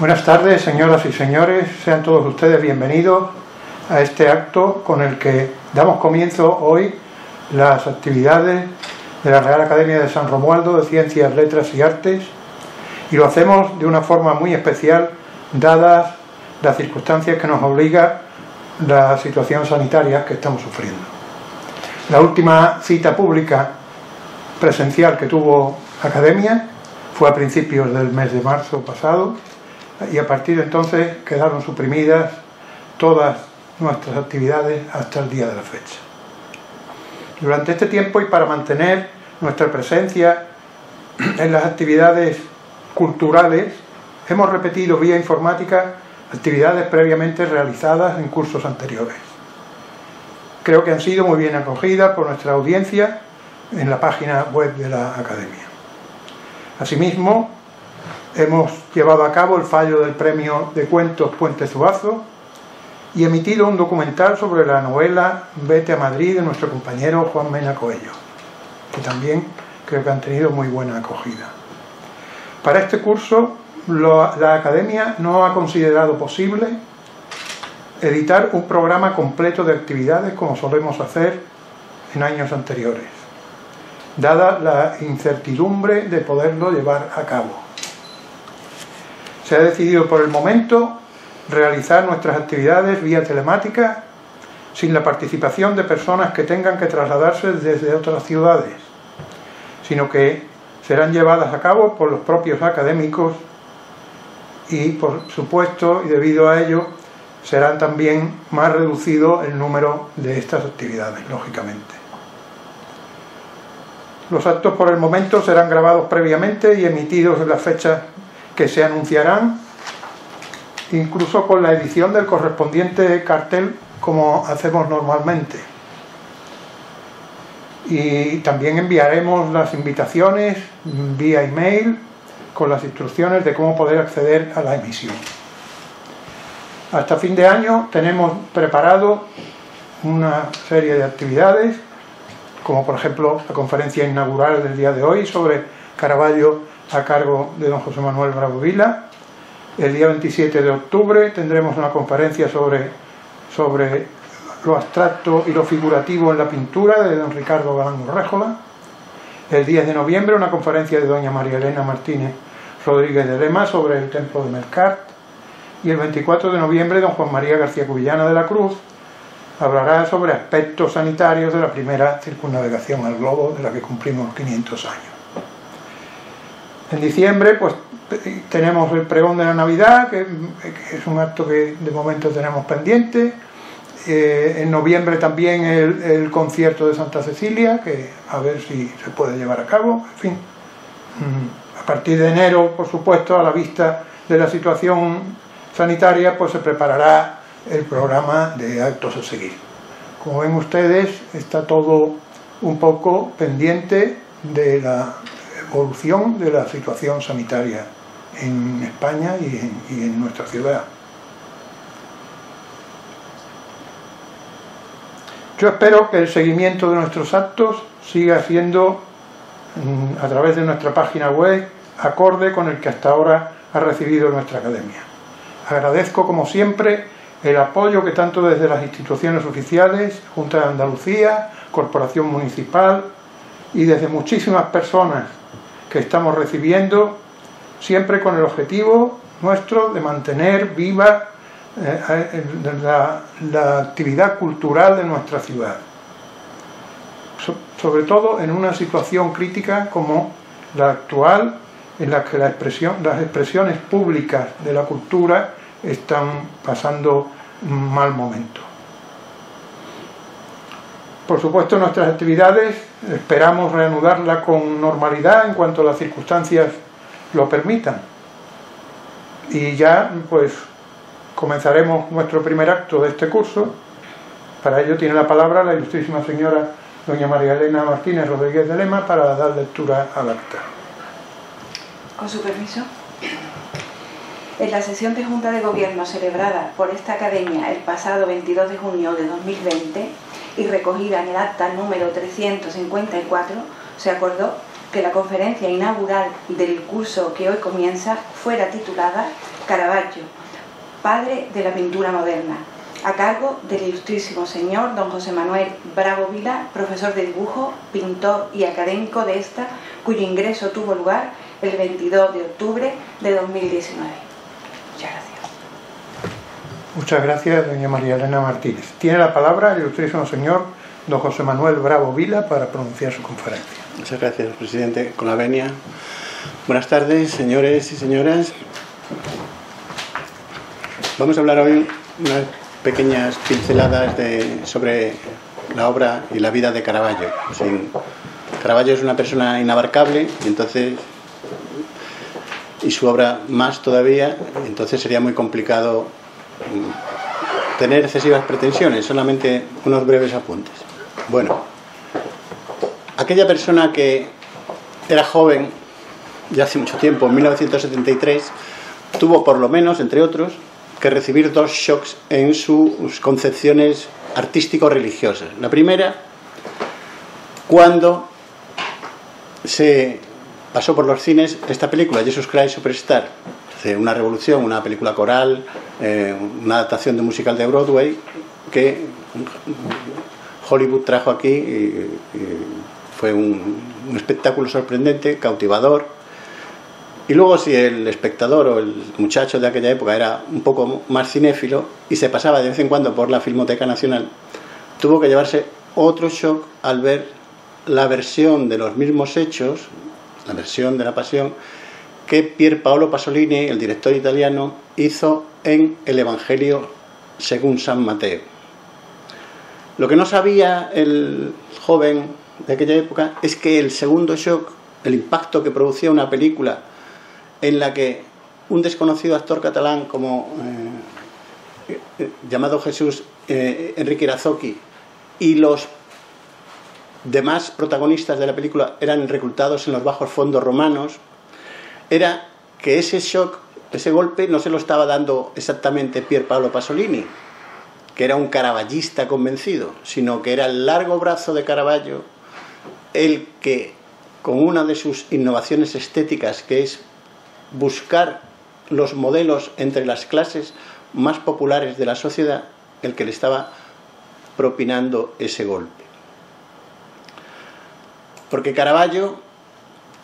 Buenas tardes, señoras y señores. Sean todos ustedes bienvenidos a este acto con el que damos comienzo hoy las actividades de la Real Academia de San Romualdo de Ciencias, Letras y Artes y lo hacemos de una forma muy especial dadas las circunstancias que nos obliga la situación sanitaria que estamos sufriendo. La última cita pública presencial que tuvo Academia fue a principios del mes de marzo pasado y a partir de entonces quedaron suprimidas todas nuestras actividades hasta el día de la fecha. Durante este tiempo y para mantener nuestra presencia en las actividades culturales, hemos repetido vía informática actividades previamente realizadas en cursos anteriores. Creo que han sido muy bien acogidas por nuestra audiencia en la página web de la Academia. Asimismo, hemos llevado a cabo el fallo del premio de cuentos Puente Zuazo y emitido un documental sobre la novela Vete a Madrid de nuestro compañero Juan Mena Coello, que también creo que han tenido muy buena acogida. Para este curso, la Academia no ha considerado posible editar un programa completo de actividades como solemos hacer en años anteriores, dada la incertidumbre de poderlo llevar a cabo. Se ha decidido por el momento realizar nuestras actividades vía telemática sin la participación de personas que tengan que trasladarse desde otras ciudades, sino que serán llevadas a cabo por los propios académicos y por supuesto y debido a ello serán también más reducido el número de estas actividades, lógicamente. Los actos por el momento serán grabados previamente y emitidos en las fechas que se anunciarán incluso con la edición del correspondiente cartel como hacemos normalmente. Y también enviaremos las invitaciones vía email con las instrucciones de cómo poder acceder a la emisión. Hasta fin de año tenemos preparado una serie de actividades, como por ejemplo la conferencia inaugural del día de hoy sobre Caravaggio a cargo de don José Manuel Bravo Vila, el día 27 de octubre tendremos una conferencia sobre, sobre lo abstracto y lo figurativo en la pintura de don Ricardo Galán Réjola. El 10 de noviembre una conferencia de doña María Elena Martínez Rodríguez de Lema sobre el templo de Mercat. Y el 24 de noviembre don Juan María García Cubillana de la Cruz hablará sobre aspectos sanitarios de la primera circunnavegación al globo de la que cumplimos 500 años. En diciembre, pues tenemos el pregón de la Navidad, que, es un acto que de momento tenemos pendiente. Eh, en noviembre también el, concierto de Santa Cecilia, que a ver si se puede llevar a cabo. En fin, mm, a partir de enero, por supuesto, a la vista de la situación sanitaria, pues se preparará el programa de actos a seguir. Como ven ustedes, está todo un poco pendiente de la evolución de la situación sanitaria en España y en, nuestra ciudad. Yo espero que el seguimiento de nuestros actos siga siendo mm, a través de nuestra página web acorde con el que hasta ahora ha recibido nuestra academia. Agradezco como siempre el apoyo que tanto desde las instituciones oficiales, Junta de Andalucía, Corporación Municipal y desde muchísimas personas que estamos recibiendo siempre con el objetivo nuestro de mantener viva eh, la, actividad cultural de nuestra ciudad. sobre todo en una situación crítica como la actual, en la que las expresiones públicas de la cultura están pasando mal momento. Por supuesto, nuestras actividades esperamos reanudarlas con normalidad en cuanto las circunstancias lo permitan. Y ya pues comenzaremos nuestro primer acto de este curso. Para ello tiene la palabra la ilustrísima señora doña María Elena Martínez Rodríguez de Lema para dar lectura al acta. Con su permiso. En la sesión de Junta de Gobierno celebrada por esta Academia el pasado 22 de junio de 2020 y recogida en el acta número 354, se acordó que la conferencia inaugural del curso que hoy comienza fuera titulada Caravaggio, padre de la pintura moderna, a cargo del ilustrísimo señor don José Manuel Bravo Vila, profesor de dibujo, pintor y académico de esta, cuyo ingreso tuvo lugar el 22 de octubre de 2019. Muchas gracias. Muchas gracias, doña María Elena Martínez. Tiene la palabra el ilustrísimo señor don José Manuel Bravo Vila para pronunciar su conferencia. Muchas gracias, presidente. Con la venia. Buenas tardes, señores y señoras. Vamos a hablar hoy unas pequeñas pinceladas de, sobre la obra y la vida de Caravaggio. Caravaggio es una persona inabarcable y entonces y su obra más todavía, entonces sería muy complicado tener excesivas pretensiones, solamente unos breves apuntes. Bueno, aquella persona que era joven ya hace mucho tiempo, en 1973, tuvo por lo menos, entre otros, que recibir dos shocks en sus concepciones artístico-religiosas. La primera, cuando se pasó por los cines esta película, Jesus Christ Superstar, una revolución, una película coral, eh, una adaptación de musical de Broadway que Hollywood trajo aquí y, fue un, un, espectáculo sorprendente, cautivador. Y luego si el espectador o el muchacho de aquella época era un poco más cinéfilo y se pasaba de vez en cuando por la Filmoteca Nacional, tuvo que llevarse otro shock al ver la versión de los mismos hechos, la versión de la pasión, que Pier Paolo Pasolini, el director italiano, hizo en el Evangelio según San Mateo. Lo que no sabía el joven de aquella época es que el segundo shock, el impacto que producía una película en la que un desconocido actor catalán como eh, llamado Jesús eh, Enrique Irazoki y los demás protagonistas de la película eran reclutados en los bajos fondos romanos, era que ese shock, ese golpe, no se lo estaba dando exactamente Pier Paolo Pasolini, que era un caravallista convencido, sino que era el largo brazo de Caravaggio el que, con una de sus innovaciones estéticas, que es buscar los modelos entre las clases más populares de la sociedad, el que le estaba propinando ese golpe. Porque Caravaggio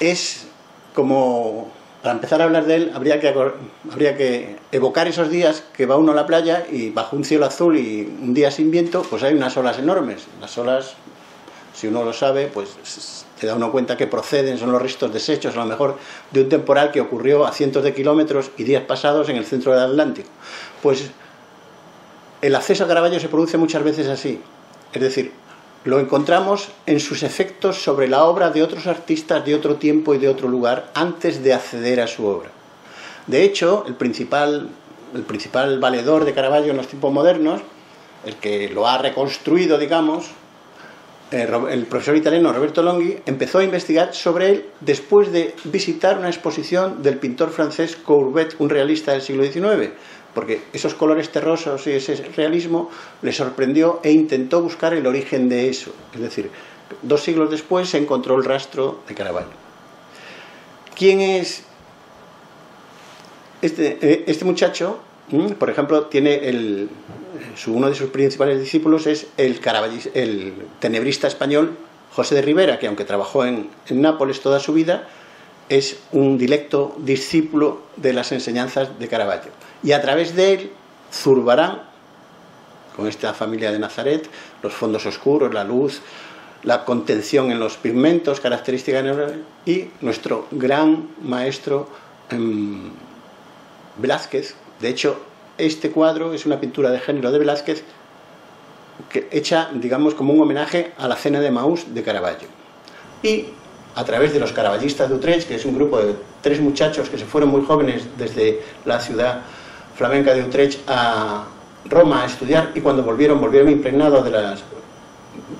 es como, para empezar a hablar de él, habría que, evocar esos días que va uno a la playa y bajo un cielo azul y un día sin viento, pues hay unas olas enormes. Las olas, si uno lo sabe, pues se da uno cuenta que proceden, son los restos desechos, a lo mejor, de un temporal que ocurrió a cientos de kilómetros y días pasados en el centro del Atlántico. Pues el acceso a Caravaggio se produce muchas veces así. Es decir, lo encontramos en sus efectos sobre la obra de otros artistas de otro tiempo y de otro lugar antes de acceder a su obra. De hecho, el principal, el principal valedor de Caravaggio en los tiempos modernos, el que lo ha reconstruido, digamos, eh, el profesor italiano Roberto Longhi empezó a investigar sobre él después de visitar una exposición del pintor francés Courbet, un realista del siglo XIX porque esos colores terrosos y ese realismo le sorprendió e intentó buscar el origen de eso. Es decir, dos siglos después se encontró el rastro de Caravaggio. ¿Quién es este, eh, este muchacho? Mm, por ejemplo, tiene el, uno de sus principales discípulos es el, el tenebrista español José de Rivera, que aunque trabajó en, en Nápoles toda su vida, es un directo discípulo de las enseñanzas de Caravaggio y a través de él Zurbarán, con esta familia de Nazaret, los fondos oscuros, la luz, la contención en los pigmentos, características y nuestro gran maestro em, Velázquez. De hecho, este cuadro es una pintura de género de Velázquez que, hecha, digamos, como un homenaje a la cena de Maús de Caravaggio. Y a través de los caraballistas de Utrecht, que es un grupo de tres muchachos que se fueron muy jóvenes desde la ciudad flamenca de Utrecht a Roma a estudiar y cuando volvieron, volvieron impregnados de las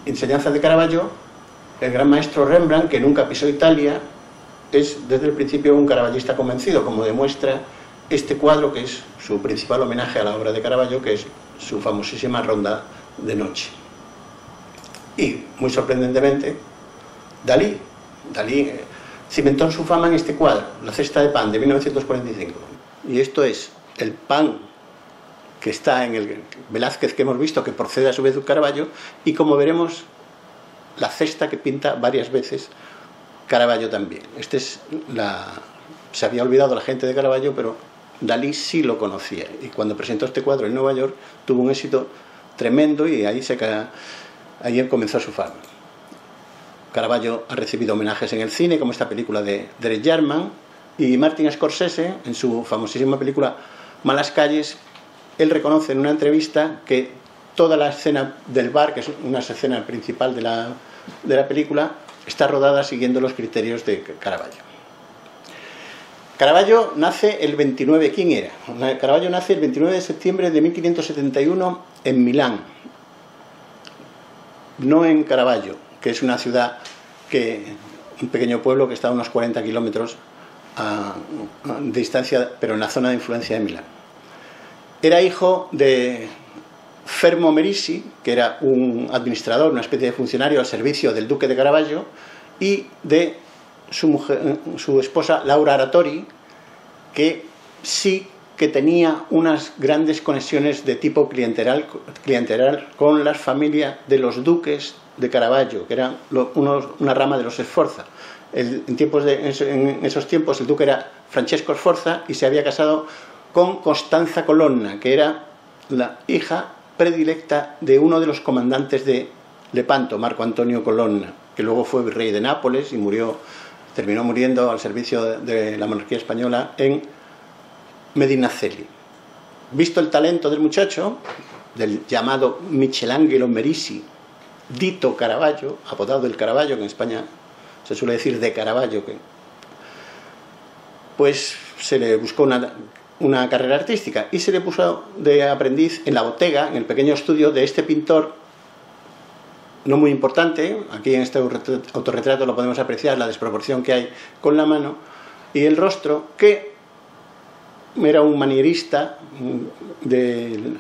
enseñanzas de Caravaggio, el gran maestro Rembrandt, que nunca pisó Italia, es desde el principio un caraballista convencido, como demuestra este cuadro que es su principal homenaje a la obra de Caravaggio, que es su famosísima Ronda de Noche. Y, muy sorprendentemente, Dalí, Dalí cimentó su fama en este cuadro, La cesta de pan de 1945. Y esto es el pan que está en el Velázquez que hemos visto, que procede a su vez de un Caravaggio, y como veremos, la cesta que pinta varias veces Caravaggio también. Este es la... Se había olvidado la gente de Caravaggio, pero Dalí sí lo conocía. Y cuando presentó este cuadro en Nueva York, tuvo un éxito tremendo y ahí, se, ahí comenzó su fama. Caravaggio ha recibido homenajes en el cine, como esta película de Derek Jarman, y Martin Scorsese, en su famosísima película Malas calles, él reconoce en una entrevista que toda la escena del bar, que es una escena principal de la, de la película, está rodada siguiendo los criterios de Caravaggio. Caravaggio nace el 29, ¿quién era? Caravaggio nace el 29 de septiembre de 1571 en Milán, no en Caravaggio, que es una ciudad que, un pequeño pueblo que está a unos 40 kilómetros de distancia, pero en la zona de influencia de Milán. Era hijo de Fermo Merisi, que era un administrador, una especie de funcionario al servicio del duque de Caravaggio, y de su, mujer, su esposa Laura Aratori, que sí que tenía unas grandes conexiones de tipo clientelar, con las familias de los duques de Caravaggio, que eran una rama de los Sforza. en, tiempos de, en esos tiempos el duque era Francesco Sforza y se había casado con Constanza Colonna, que era la hija predilecta de uno de los comandantes de Lepanto, Marco Antonio Colonna, que luego fue virrey de Nápoles y murió, terminó muriendo al servicio de la monarquía española en Medinaceli. Visto el talento del muchacho, del llamado Michelangelo Merisi, dito Caravaggio, apodado el Caravaggio, que en España se suele decir de Caravaggio, pues se le buscó una una carrera artística y se le puso de aprendiz en la botega, en el pequeño estudio de este pintor, no muy importante, aquí en este autorretrato lo podemos apreciar, la desproporción que hay con la mano y el rostro, que era un manierista de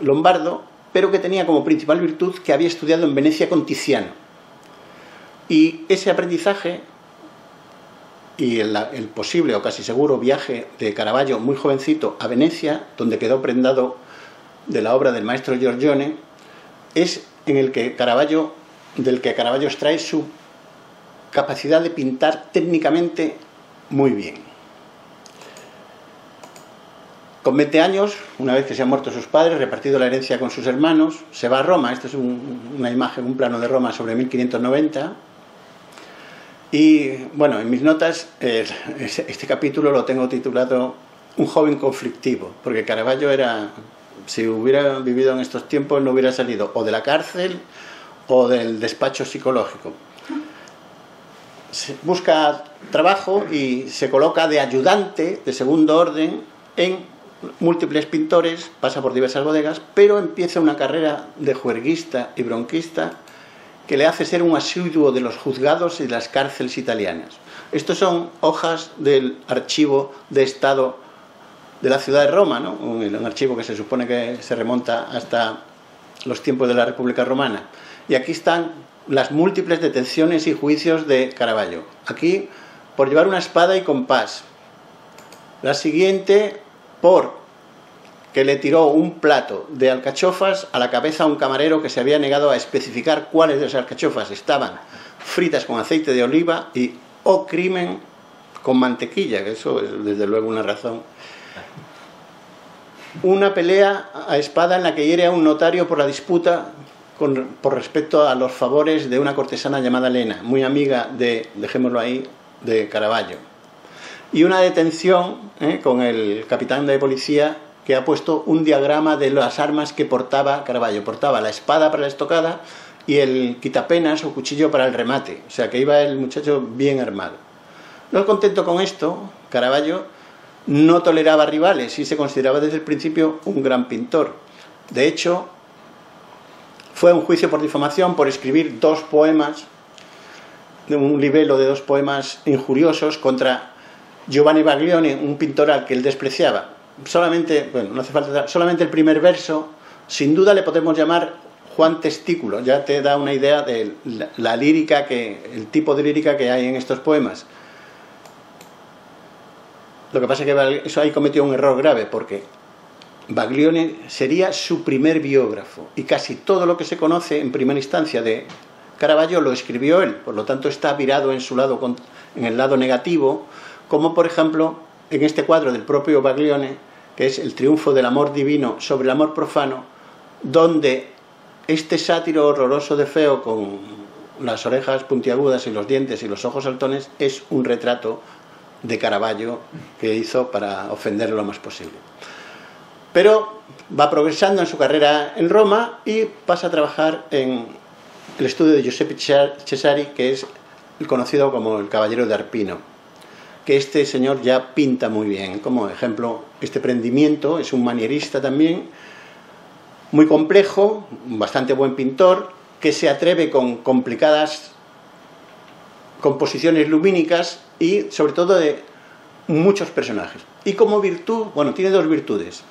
lombardo, pero que tenía como principal virtud que había estudiado en Venecia con Tiziano. Y ese aprendizaje y el, posible o casi seguro viaje de Caravaggio muy jovencito a Venecia, donde quedó prendado de la obra del maestro Giorgione, es en el que Caravaggio, del que Caravaggio extrae su capacidad de pintar técnicamente muy bien. Con 20 años, una vez que se han muerto sus padres, repartido la herencia con sus hermanos, se va a Roma. Esta es una imagen, un plano de Roma sobre 1590 y bueno, en mis notas este capítulo lo tengo titulado Un joven conflictivo, porque Caravaggio era, si hubiera vivido en estos tiempos, no hubiera salido o de la cárcel o del despacho psicológico. busca trabajo y se coloca de ayudante de segundo orden en múltiples pintores, pasa por diversas bodegas, pero empieza una carrera de juerguista y bronquista que le hace ser un asiduo de los juzgados y las cárceles italianas. Estos son hojas del archivo de Estado de la ciudad de Roma, ¿no? un, archivo que se supone que se remonta hasta los tiempos de la República Romana. Y aquí están las múltiples detenciones y juicios de Caravaggio. Aquí por llevar una espada y compás. La siguiente que le tiró un plato de alcachofas a la cabeza a un camarero que se había negado a especificar cuáles de las alcachofas estaban fritas con aceite de oliva y o oh, crimen con mantequilla, que eso es desde luego una razón. Una pelea a espada en la que hiere a un notario por la disputa con, por respecto a los favores de una cortesana llamada Elena, muy amiga de, dejémoslo ahí, de Caravaggio. Y una detención ¿eh? con el capitán de policía que ha puesto un diagrama de las armas que portaba Caravaggio. Portaba la espada para la estocada y el quitapenas o cuchillo para el remate. O sea que iba el muchacho bien armado. No contento con esto, Caravaggio no toleraba rivales y se consideraba desde el principio un gran pintor. De hecho, fue un juicio por difamación por escribir dos poemas, un libelo de dos poemas injuriosos contra Giovanni Baglioni, un pintor al que él despreciaba. Solamente, bueno, no hace falta, solamente el primer verso, sin duda le podemos llamar Juan Testículo, ya te da una idea de la, lírica, que, el tipo de lírica que hay en estos poemas. Lo que pasa es que eso ahí cometió un error grave porque Baglione sería su primer biógrafo y casi todo lo que se conoce en primera instancia de Caravaggio lo escribió él, por lo tanto está virado en su lado en el lado negativo, como por ejemplo en este cuadro del propio Baglione, que es el triunfo del amor divino sobre el amor profano, donde este sátiro horroroso de feo con las orejas puntiagudas y los dientes y los ojos saltones es un retrato de Caravaggio que hizo para ofenderlo lo más posible. Pero va progresando en su carrera en Roma y pasa a trabajar en el estudio de Giuseppe Cesari, que es conocido como el Caballero de Arpino, que este señor ya pinta muy bien. Como ejemplo, este prendimiento es un manierista también, muy complejo, bastante buen pintor, que se atreve con complicadas composiciones lumínicas y sobre todo de muchos personajes. Y como virtud, bueno, tiene dos virtudes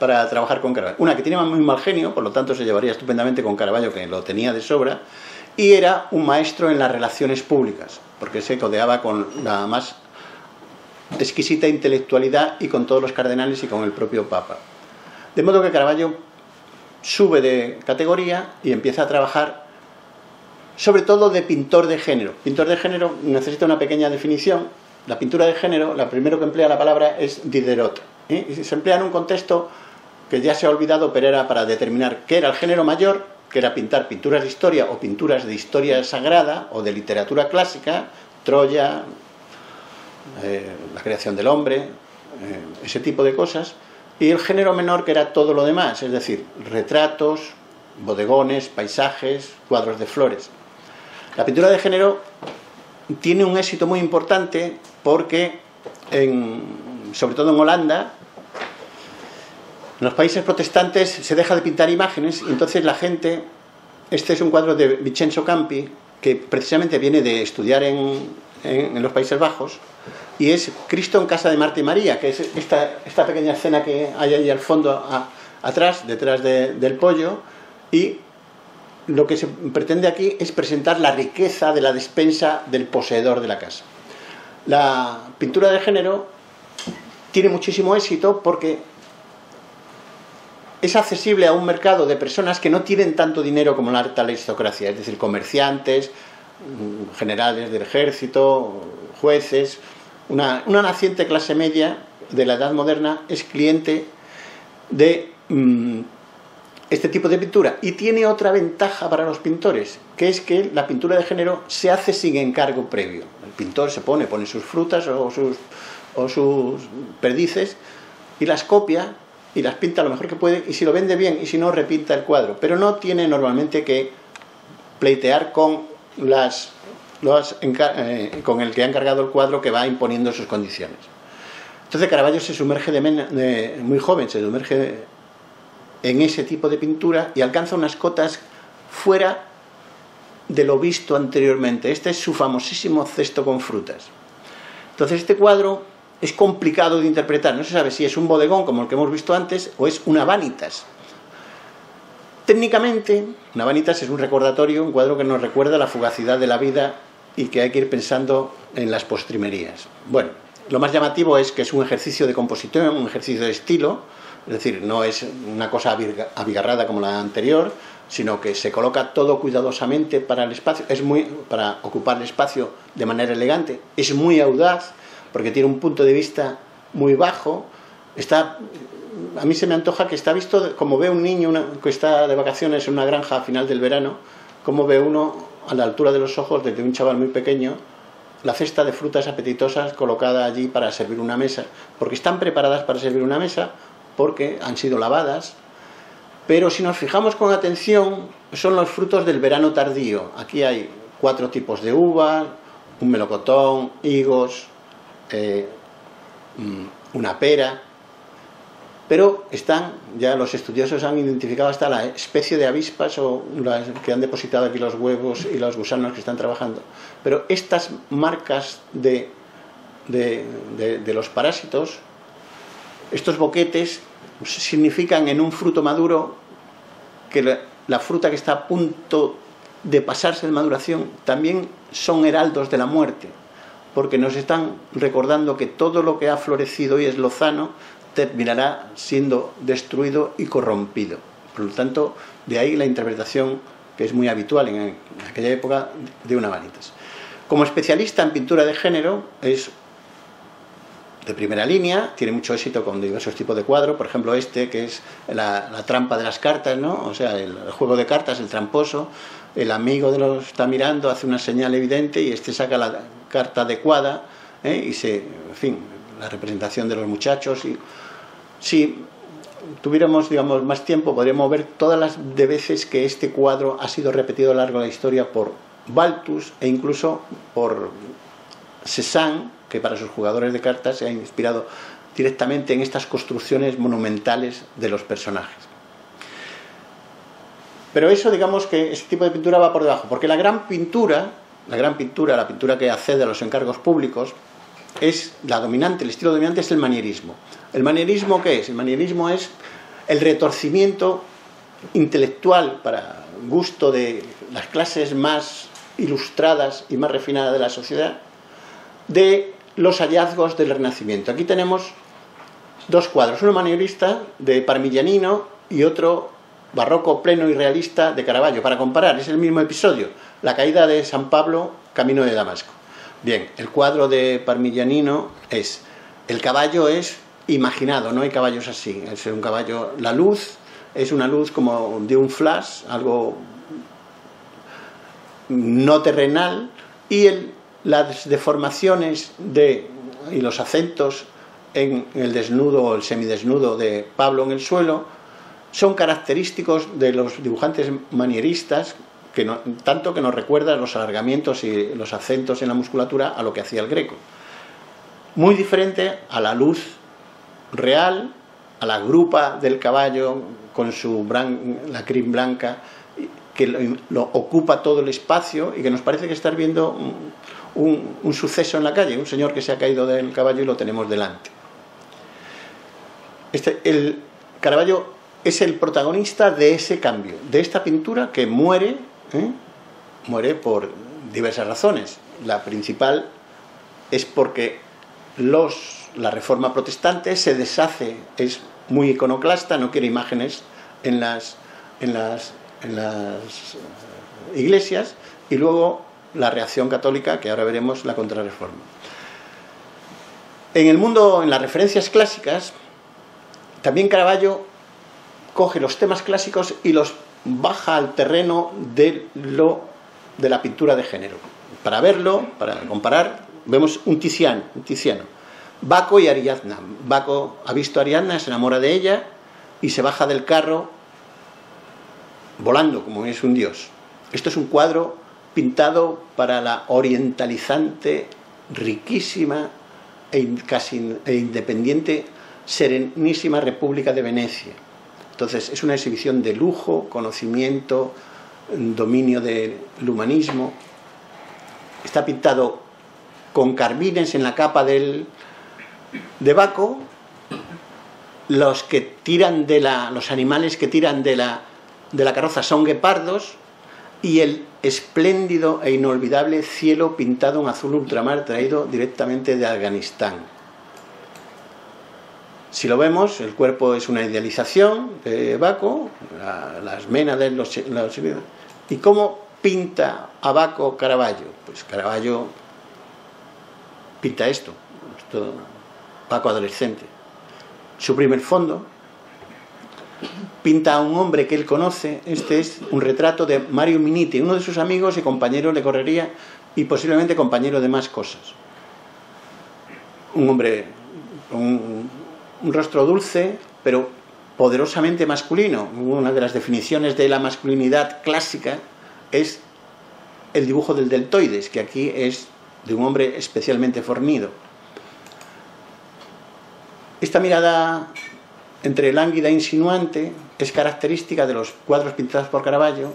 para trabajar con Caravaggio. Una que tiene muy mal genio, por lo tanto se llevaría estupendamente con Caravaggio, que lo tenía de sobra, y era un maestro en las relaciones públicas, porque se codeaba con la más exquisita intelectualidad y con todos los cardenales y con el propio Papa. De modo que Caravaggio sube de categoría y empieza a trabajar sobre todo de pintor de género. Pintor de género necesita una pequeña definición. La pintura de género, la primero que emplea la palabra es Diderot. ¿eh? Y se emplea en un contexto que ya se ha olvidado, pero era para determinar qué era el género mayor, que era pintar pinturas de historia o pinturas de historia sagrada o de literatura clásica, Troya, eh, la creación del hombre, eh, ese tipo de cosas, y el género menor que era todo lo demás, es decir, retratos, bodegones, paisajes, cuadros de flores. La pintura de género tiene un éxito muy importante porque, sobre todo en Holanda, en los países protestantes se deja de pintar imágenes y entonces la gente, este es un cuadro de Vincenzo Campi, que precisamente viene de estudiar en, los Países Bajos, y es Cristo en casa de Marta y María, que es esta, esta pequeña escena que hay ahí al fondo, atrás, detrás del pollo, y lo que se pretende aquí es presentar la riqueza de la despensa del poseedor de la casa. La pintura de género tiene muchísimo éxito porque es accesible a un mercado de personas que no tienen tanto dinero como la alta aristocracia, es decir, comerciantes, generales del ejército, jueces. Una, naciente clase media de la edad moderna es cliente de mm, este tipo de pintura. Y tiene otra ventaja para los pintores, que es que la pintura de género se hace sin encargo previo. El pintor se pone, pone sus frutas o sus, o sus perdices y las copia y las pinta lo mejor que puede y si lo vende bien y si no repinta el cuadro, pero no tiene normalmente que pleitear con las, eh, con el que ha encargado el cuadro que va imponiendo sus condiciones. Entonces Caravaggio se sumerge de, muy joven, se sumerge en ese tipo de pintura y alcanza unas cotas fuera de lo visto anteriormente. Este es su famosísimo cesto con frutas. Entonces este cuadro es complicado de interpretar. No se sabe si es un bodegón como el que hemos visto antes o es una vanitas. Técnicamente, una vanitas es un recordatorio, un cuadro que nos recuerda la fugacidad de la vida y que hay que ir pensando en las postrimerías. Bueno, lo más llamativo es que es un ejercicio de composición, un ejercicio de estilo, es decir, no es una cosa abigarrada como la anterior, sino que se coloca todo cuidadosamente para el espacio, es muy para ocupar el espacio de manera elegante, es muy audaz, porque tiene un punto de vista muy bajo. Está, a mí se me antoja que está visto como ve un niño que está de vacaciones en una granja a final del verano, como ve uno a la altura de los ojos desde un chaval muy pequeño la cesta de frutas apetitosas colocada allí para servir una mesa, porque están preparadas para servir una mesa, porque han sido lavadas, pero si nos fijamos con atención, son los frutos del verano tardío. Aquí hay cuatro tipos de uvas, un melocotón, higos, eh, mm, una pera, pero están, ya los estudiosos han identificado hasta la especie de avispas o las que han depositado aquí los huevos y los gusanos que están trabajando. Pero estas marcas de, de, los parásitos, estos boquetes, significan en un fruto maduro que la fruta que está a punto de pasarse de maduración también son heraldos de la muerte porque nos están recordando que todo lo que ha florecido y es lozano terminará siendo destruido y corrompido. Por lo tanto, de ahí la interpretación que es muy habitual en aquella época de una vanitas. Como especialista en pintura de género, es de primera línea, tiene mucho éxito con diversos tipos de cuadros, por ejemplo este que es la, trampa de las cartas, ¿no? o sea, el, juego de cartas, el tramposo, el amigo de los está mirando, hace una señal evidente y este saca la carta adecuada ¿eh? y se, en fin, la representación de los muchachos. Y, si tuviéramos, digamos, más tiempo, podríamos ver todas las de veces que este cuadro ha sido repetido a lo largo de la historia por Baltus e incluso por Cézanne, que para sus jugadores de cartas se ha inspirado directamente en estas construcciones monumentales de los personajes. Pero eso, digamos que ese tipo de pintura va por debajo, porque la gran pintura, la gran pintura, la pintura que accede a los encargos públicos, es la dominante, el estilo dominante es el manierismo. ¿El manierismo qué es? El manierismo es el retorcimiento intelectual para gusto de las clases más ilustradas y más refinadas de la sociedad de los hallazgos del Renacimiento. Aquí tenemos dos cuadros, uno manierista de Parmigianino y otro barroco pleno y realista de Caravaggio. Para comparar, es el mismo episodio, la caída de San Pablo, camino de Damasco. Bien, el cuadro de Parmigianino es, el caballo es imaginado, no hay caballos así, es un caballo, la luz es una luz como de un flash, algo no terrenal, y el, las deformaciones de, y los acentos en el desnudo o el semidesnudo de Pablo en el suelo son característicos de los dibujantes manieristas, que tanto que nos recuerdan los alargamientos y los acentos en la musculatura a lo que hacía el greco. Muy diferente a la luz real, a la grupa del caballo con su la crin blanca, que lo, ocupa todo el espacio y que nos parece que estar viendo un, suceso en la calle, un señor que se ha caído del caballo y lo tenemos delante. Este, el Caravaggio es el protagonista de ese cambio, de esta pintura que muere, ¿eh? muere por diversas razones. La principal es porque los, la reforma protestante se deshace, es muy iconoclasta, no quiere imágenes en las, en las, en las iglesias y luego la reacción católica, que ahora veremos la contrarreforma. En el mundo, en las referencias clásicas, también Caravaggio coge los temas clásicos y los baja al terreno de, lo, de la pintura de género. Para verlo, para comparar, vemos un Tiziano, un Tiziano. Baco y Ariadna. Baco ha visto a Ariadna, se enamora de ella y se baja del carro volando como es un dios. Esto es un cuadro pintado para la orientalizante, riquísima e casi e independiente, serenísima República de Venecia. Entonces es una exhibición de lujo, conocimiento, dominio del humanismo. Está pintado con carmines en la capa del, de Baco, los que tiran de la, los animales que tiran de la, de la carroza son guepardos y el espléndido e inolvidable cielo pintado en azul ultramar traído directamente de Afganistán. Si lo vemos, el cuerpo es una idealización de Baco, las menas de los, ¿Y cómo pinta a Baco Caravaggio? Pues Caravaggio pinta esto, esto Baco adolescente. Suprime el fondo, pinta a un hombre que él conoce. Este es un retrato de Mario Miniti, uno de sus amigos y compañeros de correría y posiblemente compañero de más cosas. Un hombre un, un rostro dulce, pero poderosamente masculino. Una de las definiciones de la masculinidad clásica es el dibujo del deltoides, que aquí es de un hombre especialmente fornido. Esta mirada entre lánguida e insinuante es característica de los cuadros pintados por Caravaggio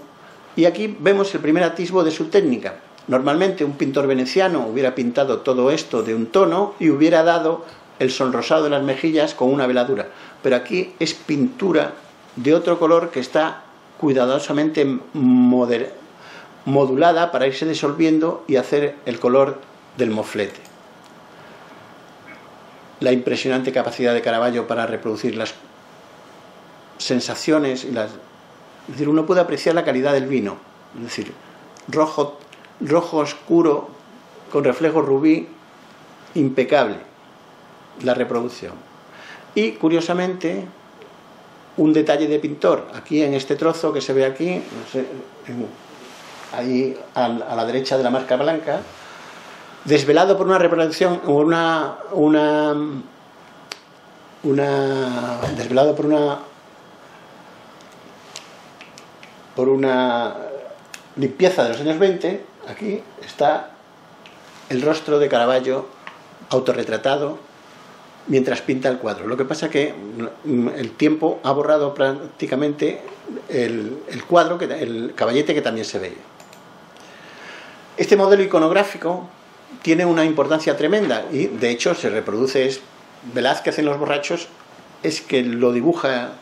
y aquí vemos el primer atisbo de su técnica. Normalmente un pintor veneciano hubiera pintado todo esto de un tono y hubiera dado el sonrosado de las mejillas con una veladura, pero aquí es pintura de otro color que está cuidadosamente modulada para irse disolviendo y hacer el color del moflete. la impresionante capacidad de Caravaggio para reproducir las sensaciones y las... Es decir, uno puede apreciar la calidad del vino, es decir, rojo, rojo oscuro con reflejo rubí, impecable la reproducción. Y curiosamente, un detalle de pintor, aquí en este trozo que se ve aquí, ahí a, la derecha de la marca blanca, desvelado por una reproducción, una, una, una desvelado por una por una limpieza de los años 20, aquí está el rostro de Caravaggio autorretratado mientras pinta el cuadro. Lo que pasa que mm, el tiempo ha borrado prácticamente el, cuadro, el caballete que también se veía. Este modelo iconográfico tiene una importancia tremenda y de hecho se reproduce, es Velázquez en Los Borrachos, es que lo dibuja,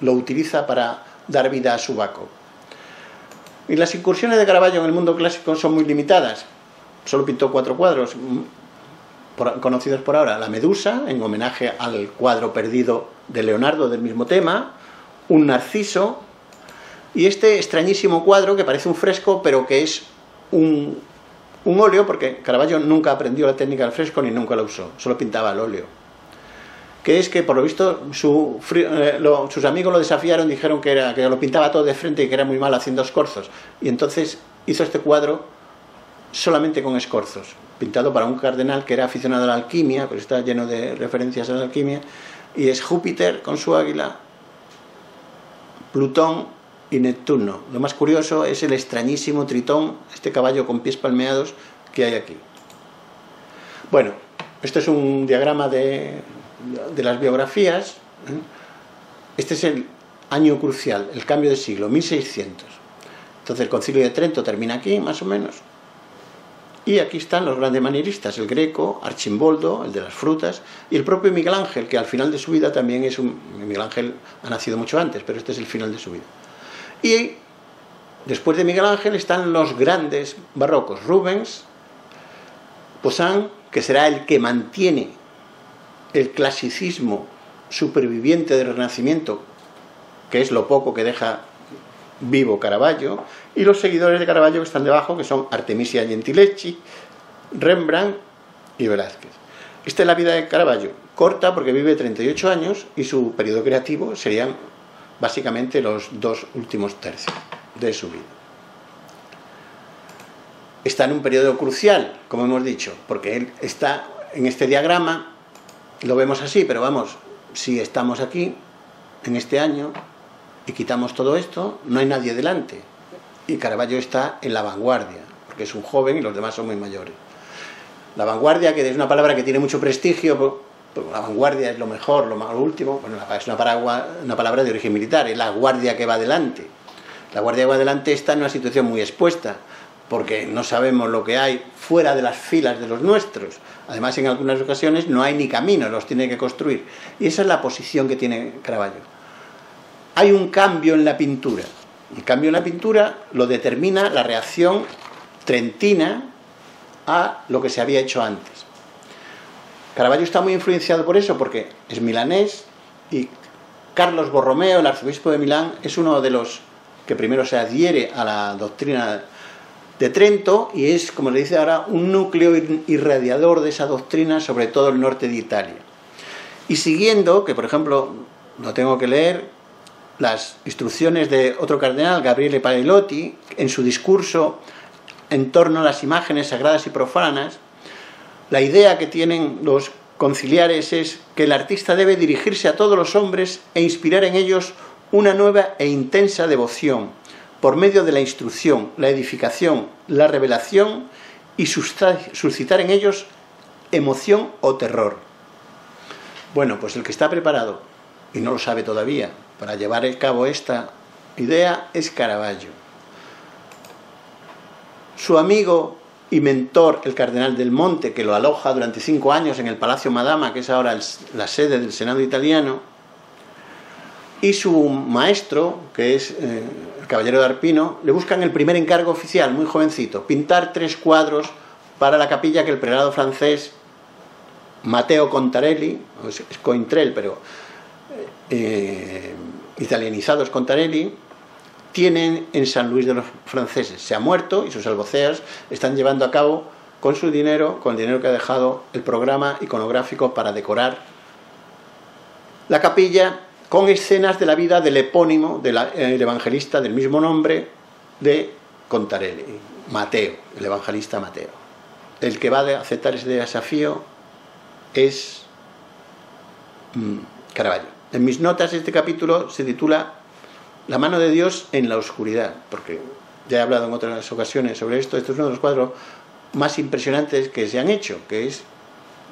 lo utiliza para dar vida a su Baco. Y las incursiones de Caravaggio en el mundo clásico son muy limitadas. Solo pintó cuatro cuadros mm, conocidos por ahora. La Medusa, en homenaje al cuadro perdido de Leonardo del mismo tema, un Narciso y este extrañísimo cuadro que parece un fresco pero que es un, un óleo, porque Caravaggio nunca aprendió la técnica del fresco ni nunca la usó, solo pintaba el óleo que es que por lo visto eh, sus amigos lo desafiaron, dijeron que, era, que lo pintaba todo de frente y que era muy mal haciendo escorzos. Y entonces hizo este cuadro solamente con escorzos, pintado para un cardenal que era aficionado a la alquimia, pues está lleno de referencias a la alquimia, y es Júpiter con su águila, Plutón y Neptuno. Lo más curioso es el extrañísimo Tritón, este caballo con pies palmeados que hay aquí. Bueno, este es un diagrama de, de las biografías, ¿eh? este es el año crucial, el cambio de siglo, 1600. Entonces el concilio de Trento termina aquí, más o menos. Y aquí están los grandes manieristas, el Greco, Archimboldo, el de las frutas, y el propio Miguel Ángel, que al final de su vida también es un... Miguel Ángel ha nacido mucho antes, pero este es el final de su vida. Y después de Miguel Ángel están los grandes barrocos, Rubens, Poussin, que será el que mantiene el clasicismo superviviente del Renacimiento, que es lo poco que deja vivo Caravaggio, y los seguidores de Caravaggio que están debajo, que son Artemisia Gentileschi, Rembrandt y Velázquez. Esta es la vida de Caravaggio, corta porque vive 38 años y su periodo creativo serían básicamente los dos últimos tercios de su vida. Está en un periodo crucial, como hemos dicho, porque él está en este diagrama lo vemos así, pero vamos, si estamos aquí, en este año, y quitamos todo esto, no hay nadie delante. Y Caravaggio está en la vanguardia, porque es un joven y los demás son muy mayores. La vanguardia, que es una palabra que tiene mucho prestigio, la vanguardia es lo mejor, lo, más, último, bueno, es una, palabra de origen militar, es la guardia que va adelante. La guardia que va adelante está en una situación muy expuesta, porque no sabemos lo que hay fuera de las filas de los nuestros. Además, en algunas ocasiones no hay ni caminos, los tiene que construir. Y esa es la posición que tiene Caravaggio. Hay un cambio en la pintura. El cambio en la pintura lo determina la reacción trentina a lo que se había hecho antes. Caravaggio está muy influenciado por eso, porque es milanés y Carlos Borromeo, el arzobispo de Milán, es uno de los que primero se adhiere a la doctrina de Trento y es, como le dice ahora, un núcleo irradiador de esa doctrina sobre todo el norte de Italia. Y siguiendo, que por ejemplo, no tengo que leer, las instrucciones de otro cardenal, Gabriele Palelotti, en su discurso en torno a las imágenes sagradas y profanas, la idea que tienen los conciliares es que el artista debe dirigirse a todos los hombres e inspirar en ellos una nueva e intensa devoción, por medio de la instrucción, la edificación, la revelación y suscitar en ellos emoción o terror. Bueno, pues el que está preparado y no lo sabe todavía para llevar a cabo esta idea es Caravaggio. Su amigo y mentor, el cardenal del Monte, que lo aloja durante cinco años en el Palacio Madama, que es ahora la sede del Senado italiano, y su maestro, que es eh, el caballero de Arpino, le buscan el primer encargo oficial, muy jovencito, pintar tres cuadros para la capilla que el prelado francés Mateo Contarelli, es Cointrel, pero eh, italianizados Contarelli, tienen en San Luis de los franceses. Se ha muerto y sus alboceas están llevando a cabo con su dinero, con el dinero que ha dejado el programa iconográfico para decorar la capilla con escenas de la vida del epónimo, del evangelista del mismo nombre de Contarelli, Mateo, el evangelista Mateo. El que va a aceptar ese desafío es mm, Caravaggio. En mis notas este capítulo se titula La mano de Dios en la oscuridad, porque ya he hablado en otras ocasiones sobre esto, este es uno de los cuadros más impresionantes que se han hecho, que es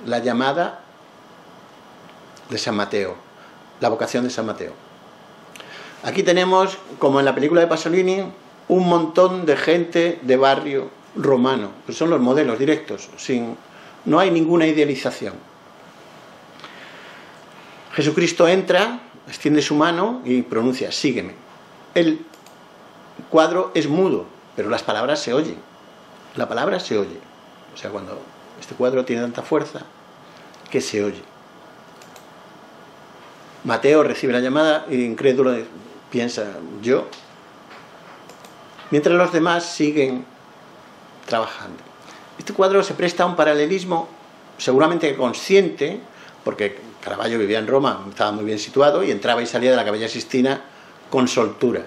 la llamada de San Mateo, la vocación de San Mateo. Aquí tenemos, como en la película de Pasolini, un montón de gente de barrio romano, son los modelos directos, sin, no hay ninguna idealización. Jesucristo entra, extiende su mano y pronuncia, sígueme. El cuadro es mudo, pero las palabras se oyen. La palabra se oye. O sea, cuando este cuadro tiene tanta fuerza que se oye. Mateo recibe la llamada y incrédulo piensa, yo, mientras los demás siguen trabajando. Este cuadro se presta a un paralelismo seguramente consciente, porque Caravaggio vivía en Roma, estaba muy bien situado y entraba y salía de la Capilla Sistina con soltura.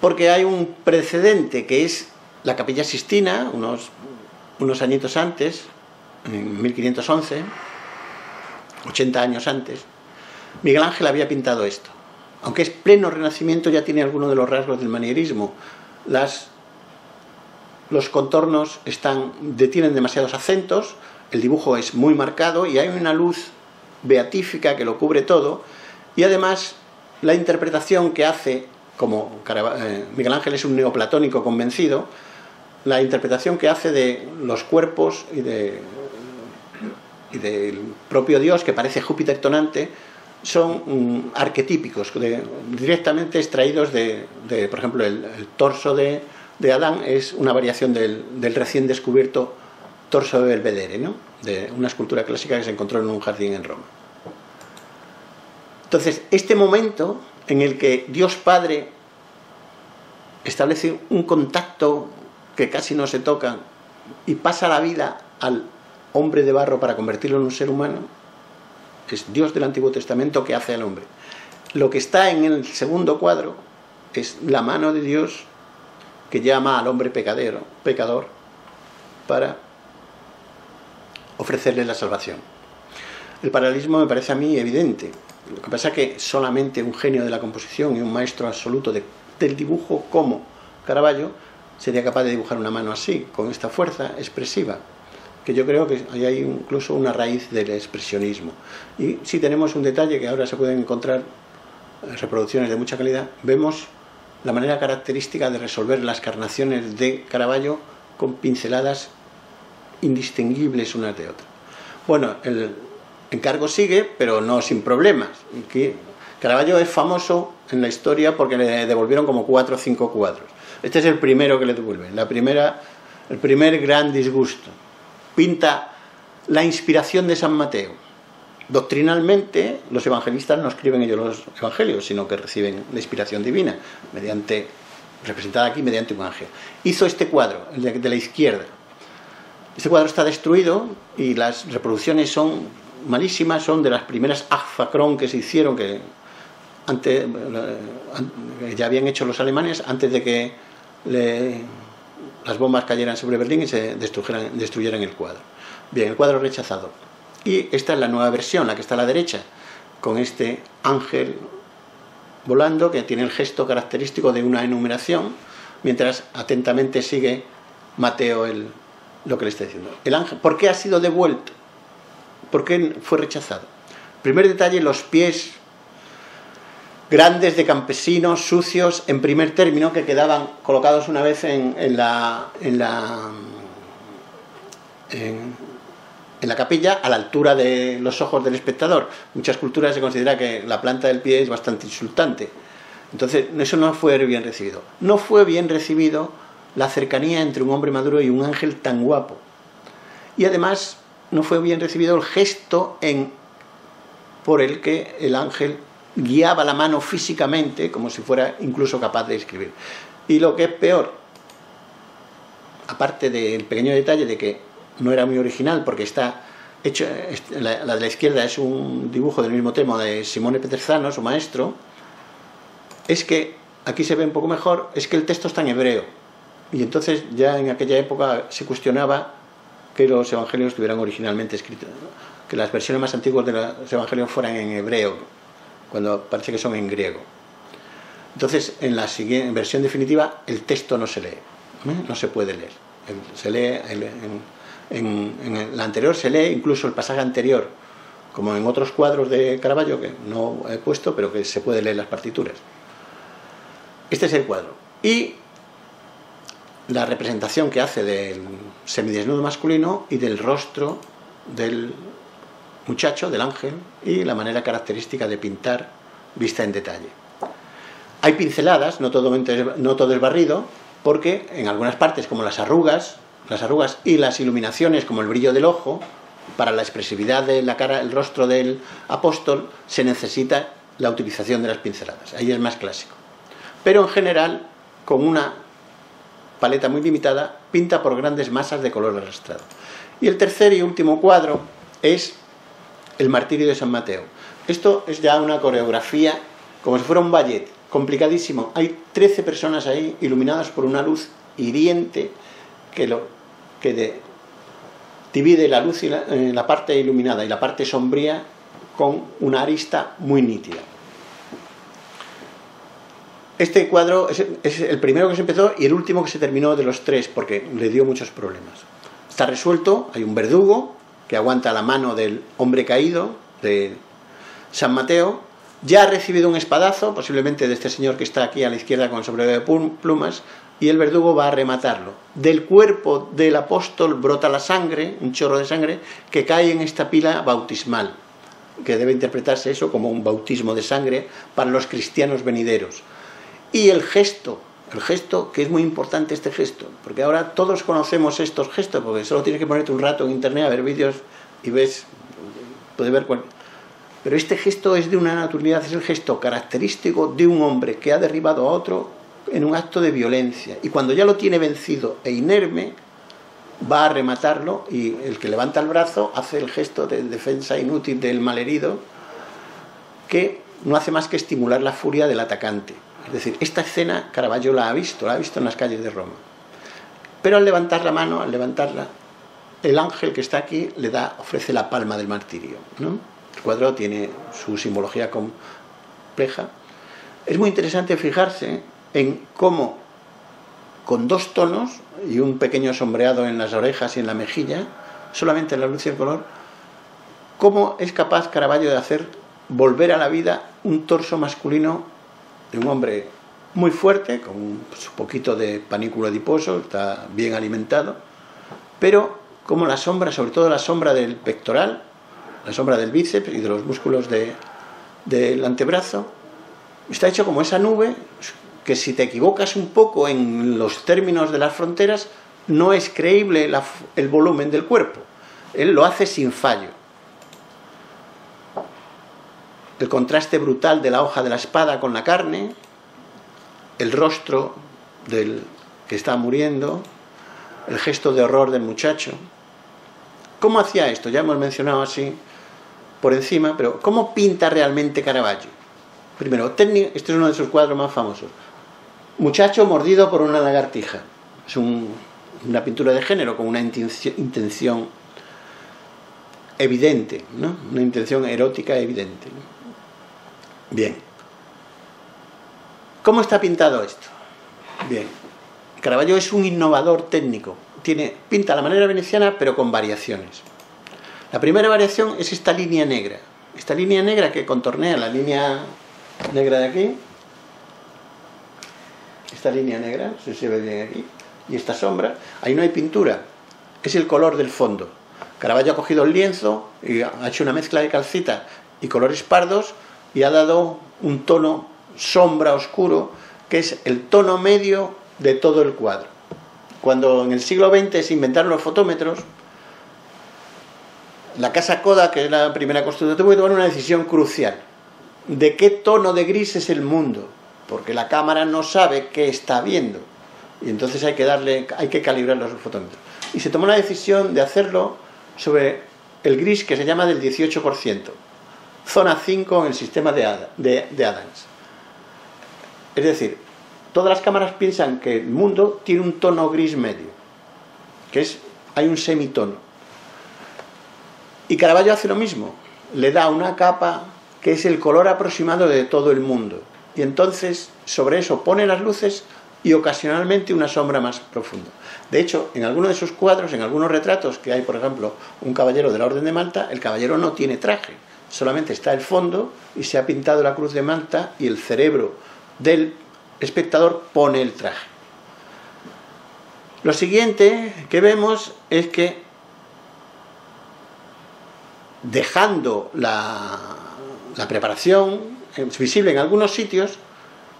Porque hay un precedente que es la Capilla Sistina, unos, unos añitos antes, en 1511, 80 años antes, Miguel Ángel había pintado esto. Aunque es pleno renacimiento, ya tiene algunos de los rasgos del manierismo. Las, los contornos están, detienen demasiados acentos, el dibujo es muy marcado y hay una luz beatífica que lo cubre todo. Y además, la interpretación que hace, como eh, Miguel Ángel es un neoplatónico convencido, la interpretación que hace de los cuerpos y, de, y del propio Dios, que parece Júpiter tonante, son mm, arquetípicos, directamente extraídos de, por ejemplo, el, torso de, Adán es una variación del, recién descubierto torso de Belvedere, ¿no? de una escultura clásica que se encontró en un jardín en Roma. Entonces, este momento en el que Dios Padre establece un contacto que casi no se tocan y pasa la vida al hombre de barro para convertirlo en un ser humano, es Dios del Antiguo Testamento que hace al hombre. Lo que está en el segundo cuadro es la mano de Dios que llama al hombre pecadero, pecador, para ofrecerle la salvación. El paralelismo me parece a mí evidente. Lo que pasa es que solamente un genio de la composición y un maestro absoluto del dibujo como Caravaggio sería capaz de dibujar una mano así, con esta fuerza expresiva, que yo creo que hay incluso una raíz del expresionismo. Y si tenemos un detalle que ahora se pueden encontrar eh, reproducciones de mucha calidad, vemos la manera característica de resolver las carnaciones de Caravaggio con pinceladas indistinguibles unas de otras. Bueno, el encargo sigue, pero no sin problemas. Caravaggio es famoso en la historia porque le devolvieron como cuatro o cinco cuadros. Este es el primero que le devuelven, la primera, el primer gran disgusto. Pinta la inspiración de San Mateo. Doctrinalmente, los evangelistas no escriben ellos los evangelios, sino que reciben la inspiración divina, mediante, representada aquí mediante un ángel. Hizo este cuadro, el de, la izquierda. Este cuadro está destruido y las reproducciones son malísimas, son de las primeras Agfacron que se hicieron, que antes, eh, ya habían hecho los alemanes antes de que las bombas cayeran sobre Berlín y se destruyeran, destruyeran el cuadro. Bien, el cuadro rechazado. Y esta es la nueva versión, la que está a la derecha, con este ángel volando que tiene el gesto característico de una enumeración, mientras atentamente sigue Mateo el, lo que le está diciendo. El ángel, ¿por qué ha sido devuelto? ¿Por qué fue rechazado? Primer detalle, los pies grandes de campesinos sucios en primer término que quedaban colocados una vez en, la, en, la, en, la capilla a la altura de los ojos del espectador. Muchas culturas se considera que la planta del pie es bastante insultante. Entonces, eso no fue bien recibido. No fue bien recibido la cercanía entre un hombre maduro y un ángel tan guapo. Y además, no fue bien recibido el gesto por el que el ángel guiaba la mano físicamente, como si fuera incluso capaz de escribir. Y lo que es peor, aparte del pequeño detalle de que no era muy original, porque está hecho, la, de la izquierda es un dibujo del mismo tema de Simone Peterzano, su maestro, es que, aquí se ve un poco mejor, es que el texto está en hebreo. Y entonces ya en aquella época se cuestionaba que los evangelios estuvieran originalmente escritos, que las versiones más antiguas de los evangelios fueran en hebreo, cuando parece que son en griego. Entonces, en la siguiente versión definitiva, el texto no se lee, ¿eh? no se puede leer. Se lee en, la anterior se lee incluso el pasaje anterior, como en otros cuadros de Caravaggio que no he puesto, pero que se puede leer las partituras. Este es el cuadro. Y la representación que hace del semidesnudo masculino y del rostro del muchacho, del ángel, y la manera característica de pintar vista en detalle. Hay pinceladas, no todo, no todo es barrido, porque en algunas partes, como las arrugas, las arrugas y las iluminaciones, como el brillo del ojo, para la expresividad de la cara, el rostro del apóstol, se necesita la utilización de las pinceladas. Ahí es más clásico. Pero en general, con una paleta muy limitada, pinta por grandes masas de color arrastrado. Y el tercer y último cuadro es el martirio de San Mateo. Esto es ya una coreografía como si fuera un ballet, complicadísimo. Hay 13 personas ahí iluminadas por una luz hiriente que, lo, que divide la luz y eh, la parte iluminada y la parte sombría con una arista muy nítida. Este cuadro es, el primero que se empezó y el último que se terminó de los tres, porque le dio muchos problemas. Está resuelto, hay un verdugo que aguanta la mano del hombre caído de San Mateo, ya ha recibido un espadazo, posiblemente de este señor que está aquí a la izquierda con el sombrero de plumas, y el verdugo va a rematarlo. Del cuerpo del apóstol brota la sangre, un chorro de sangre, que cae en esta pila bautismal, que debe interpretarse eso como un bautismo de sangre para los cristianos venideros. Y el gesto, el gesto, que es muy importante este gesto, porque ahora todos conocemos estos gestos, porque solo tienes que ponerte un rato en internet a ver vídeos y ves, puedes ver cuál. Pero este gesto es de una naturalidad, es el gesto característico de un hombre que ha derribado a otro en un acto de violencia. Y cuando ya lo tiene vencido e inerme, va a rematarlo y el que levanta el brazo hace el gesto de defensa inútil del malherido, que no hace más que estimular la furia del atacante. Es decir, esta escena Caravaggio la ha visto, la ha visto en las calles de Roma. Pero al levantar la mano, al levantarla, el ángel que está aquí le da, ofrece la palma del martirio. El cuadro tiene su simbología compleja. Es muy interesante fijarse en cómo, con dos tonos y un pequeño sombreado en las orejas y en la mejilla, solamente en la luz y el color, cómo es capaz Caravaggio de hacer volver a la vida un torso masculino un hombre muy fuerte, con un poquito de panículo adiposo, está bien alimentado, pero como la sombra, sobre todo la sombra del pectoral, la sombra del bíceps y de los músculos del antebrazo, está hecho como esa nube que si te equivocas un poco en los términos de las fronteras, no es creíble el volumen del cuerpo. Él lo hace sin fallo el contraste brutal de la hoja de la espada con la carne, el rostro del que está muriendo, el gesto de horror del muchacho. ¿Cómo hacía esto? Ya hemos mencionado así por encima, pero ¿cómo pinta realmente Caravaggio? Primero, este es uno de sus cuadros más famosos. Muchacho mordido por una lagartija. Es una pintura de género con una intención evidente, ¿no? una intención erótica evidente. Bien. ¿Cómo está pintado esto? Bien. Caravaggio es un innovador técnico. Tiene, pinta la manera veneciana, pero con variaciones. La primera variación es esta línea negra. Esta línea negra que contornea la línea negra de aquí. Esta línea negra, se ve bien aquí. Y esta sombra. Ahí no hay pintura. Es el color del fondo. Caravaggio ha cogido el lienzo y ha hecho una mezcla de calcita y colores pardos y ha dado un tono sombra oscuro que es el tono medio de todo el cuadro. Cuando en el siglo XX se inventaron los fotómetros, la casa Kodak, que es la primera construcción, tuvo que tomar una decisión crucial. ¿De qué tono de gris es el mundo? Porque la cámara no sabe qué está viendo. Y entonces hay que darle, hay que calibrar los fotómetros. Y se tomó la decisión de hacerlo sobre el gris que se llama del 18%, zona 5 en el sistema de, de Adams. Es decir, todas las cámaras piensan que el mundo tiene un tono gris medio, que es, hay un semitono. Y Caravaggio hace lo mismo, le da una capa que es el color aproximado de todo el mundo. Y entonces sobre eso pone las luces y ocasionalmente una sombra más profunda. De hecho, en algunos de sus cuadros, en algunos retratos que hay, por ejemplo, un caballero de la Orden de Malta, el caballero no tiene traje, solamente está el fondo y se ha pintado la cruz de Malta y el cerebro del espectador pone el traje. Lo siguiente que vemos es que dejando la, preparación visible en algunos sitios,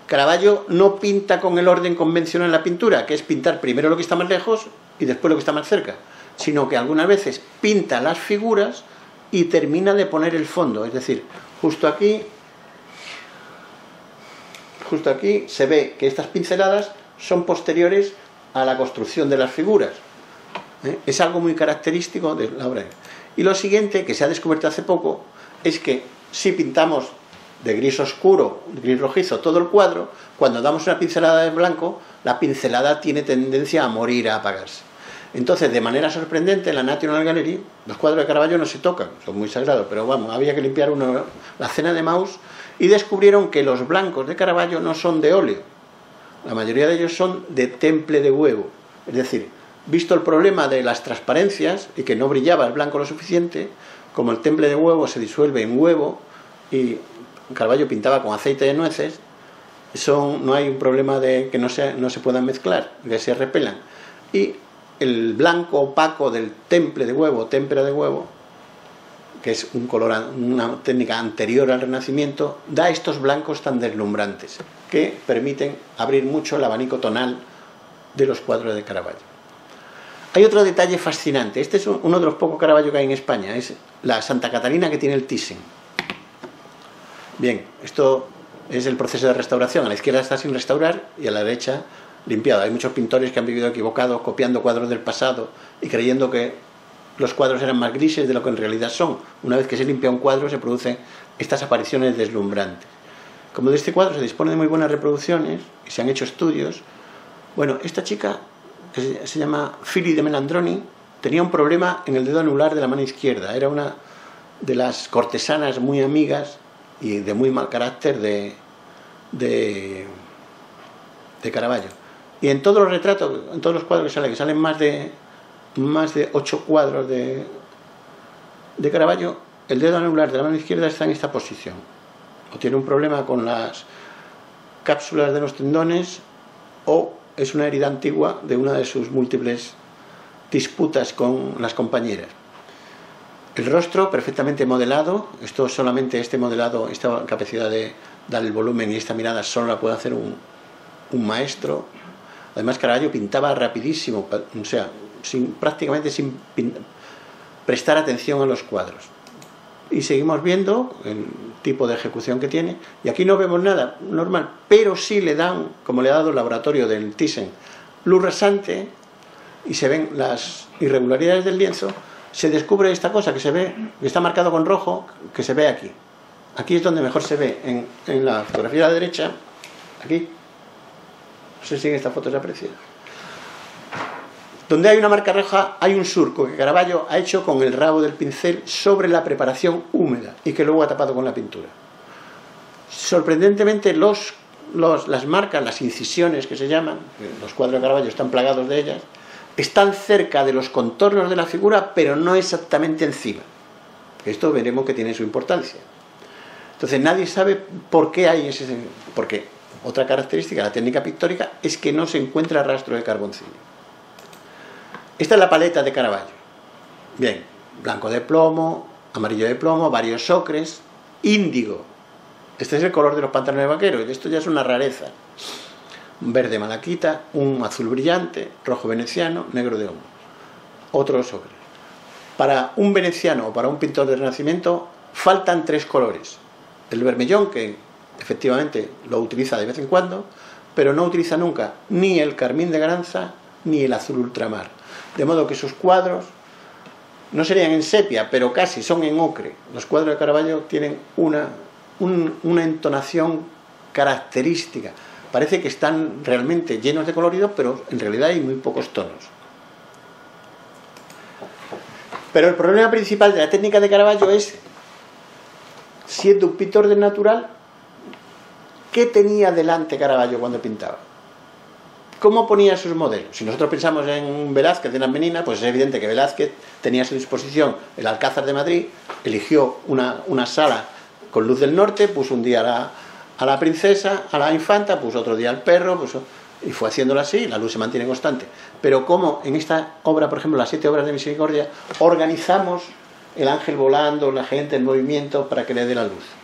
Caravaggio no pinta con el orden convencional en la pintura, que es pintar primero lo que está más lejos y después lo que está más cerca, sino que algunas veces pinta las figuras y termina de poner el fondo, es decir, justo aquí justo aquí se ve que estas pinceladas son posteriores a la construcción de las figuras. ¿eh? Es algo muy característico de la obra. Y lo siguiente, que se ha descubierto hace poco, es que si pintamos de gris oscuro, gris rojizo, todo el cuadro, cuando damos una pincelada de blanco, la pincelada tiene tendencia a morir, a apagarse. Entonces, de manera sorprendente, en la National Gallery, los cuadros de Caravaggio no se tocan, son muy sagrados, pero vamos, había que limpiar uno, la cena de Maus y descubrieron que los blancos de Caravaggio no son de óleo, la mayoría de ellos son de temple de huevo. Es decir, visto el problema de las transparencias y que no brillaba el blanco lo suficiente, como el temple de huevo se disuelve en huevo y Caravaggio pintaba con aceite de nueces, son, no hay un problema de que no se, no se puedan mezclar, que se repelan. Y el blanco opaco del temple de huevo, témpera de huevo, que es un color, una técnica anterior al Renacimiento, da estos blancos tan deslumbrantes que permiten abrir mucho el abanico tonal de los cuadros de Caravaggio. Hay otro detalle fascinante, este es uno de los pocos Caravaggio que hay en España, es la Santa Catalina que tiene el Thyssen. Bien, esto es el proceso de restauración, a la izquierda está sin restaurar y a la derecha limpiado. Hay muchos pintores que han vivido equivocados copiando cuadros del pasado y creyendo que los cuadros eran más grises de lo que en realidad son. Una vez que se limpia un cuadro se producen estas apariciones deslumbrantes. Como de este cuadro se dispone de muy buenas reproducciones y se han hecho estudios, bueno, esta chica, que se llama Philly de Melandroni, tenía un problema en el dedo anular de la mano izquierda. Era una de las cortesanas muy amigas y de muy mal carácter de, de, de Caravaggio. Y en todos los retratos, en todos los cuadros que salen, que salen más de más de ocho cuadros de, de Caravaggio, el dedo anular de la mano izquierda está en esta posición. O tiene un problema con las cápsulas de los tendones o es una herida antigua de una de sus múltiples disputas con las compañeras. El rostro perfectamente modelado, esto solamente este modelado, esta capacidad de dar el volumen y esta mirada solo la puede hacer un, un maestro. Además Caravaggio pintaba rapidísimo, o sea, sin, prácticamente sin prestar atención a los cuadros. Y seguimos viendo el tipo de ejecución que tiene. Y aquí no vemos nada normal, pero sí le dan, como le ha dado el laboratorio del Thyssen, luz rasante y se ven las irregularidades del lienzo. Se descubre esta cosa que se ve, que está marcado con rojo, que se ve aquí. Aquí es donde mejor se ve, en, en la fotografía de la derecha, aquí. No sé si en esta foto se aprecia. Donde hay una marca roja hay un surco que Caravaggio ha hecho con el rabo del pincel sobre la preparación húmeda y que luego ha tapado con la pintura. Sorprendentemente las marcas, las incisiones que se llaman, los cuadros de Caravaggio están plagados de ellas, están cerca de los contornos de la figura pero no exactamente encima. Esto veremos que tiene su importancia. Entonces nadie sabe por qué hay ese... Porque otra característica de la técnica pictórica es que no se encuentra rastro de carboncillo. Esta es la paleta de Caravaggio. Bien, blanco de plomo, amarillo de plomo, varios ocres, índigo. Este es el color de los pantalones vaqueros, esto ya es una rareza. verde malaquita, un azul brillante, rojo veneciano, negro de hombro. Otros ocres. para un veneciano o para un pintor del Renacimiento faltan tres colores. El vermellón, que efectivamente lo utiliza de vez en cuando, pero no utiliza nunca ni el carmín de Granza ni el azul ultramar. De modo que sus cuadros no serían en sepia, pero casi son en ocre. Los cuadros de Caravaggio tienen una, una entonación característica. Parece que están realmente llenos de colorido, pero en realidad hay muy pocos tonos. Pero el problema principal de la técnica de Caravaggio es, siendo un pintor del natural, ¿qué tenía delante Caravaggio cuando pintaba? ¿Cómo ponía sus modelos? Si nosotros pensamos en Velázquez de las Meninas, pues es evidente que Velázquez tenía a su disposición el Alcázar de Madrid, eligió una, una sala con luz del norte, puso un día a la, princesa, a la infanta, puso otro día al perro, puso, y fue haciéndolo así, la luz se mantiene constante. Pero como en esta obra, por ejemplo, las siete obras de misericordia, organizamos el ángel volando, la gente, el movimiento, para que le dé la luz.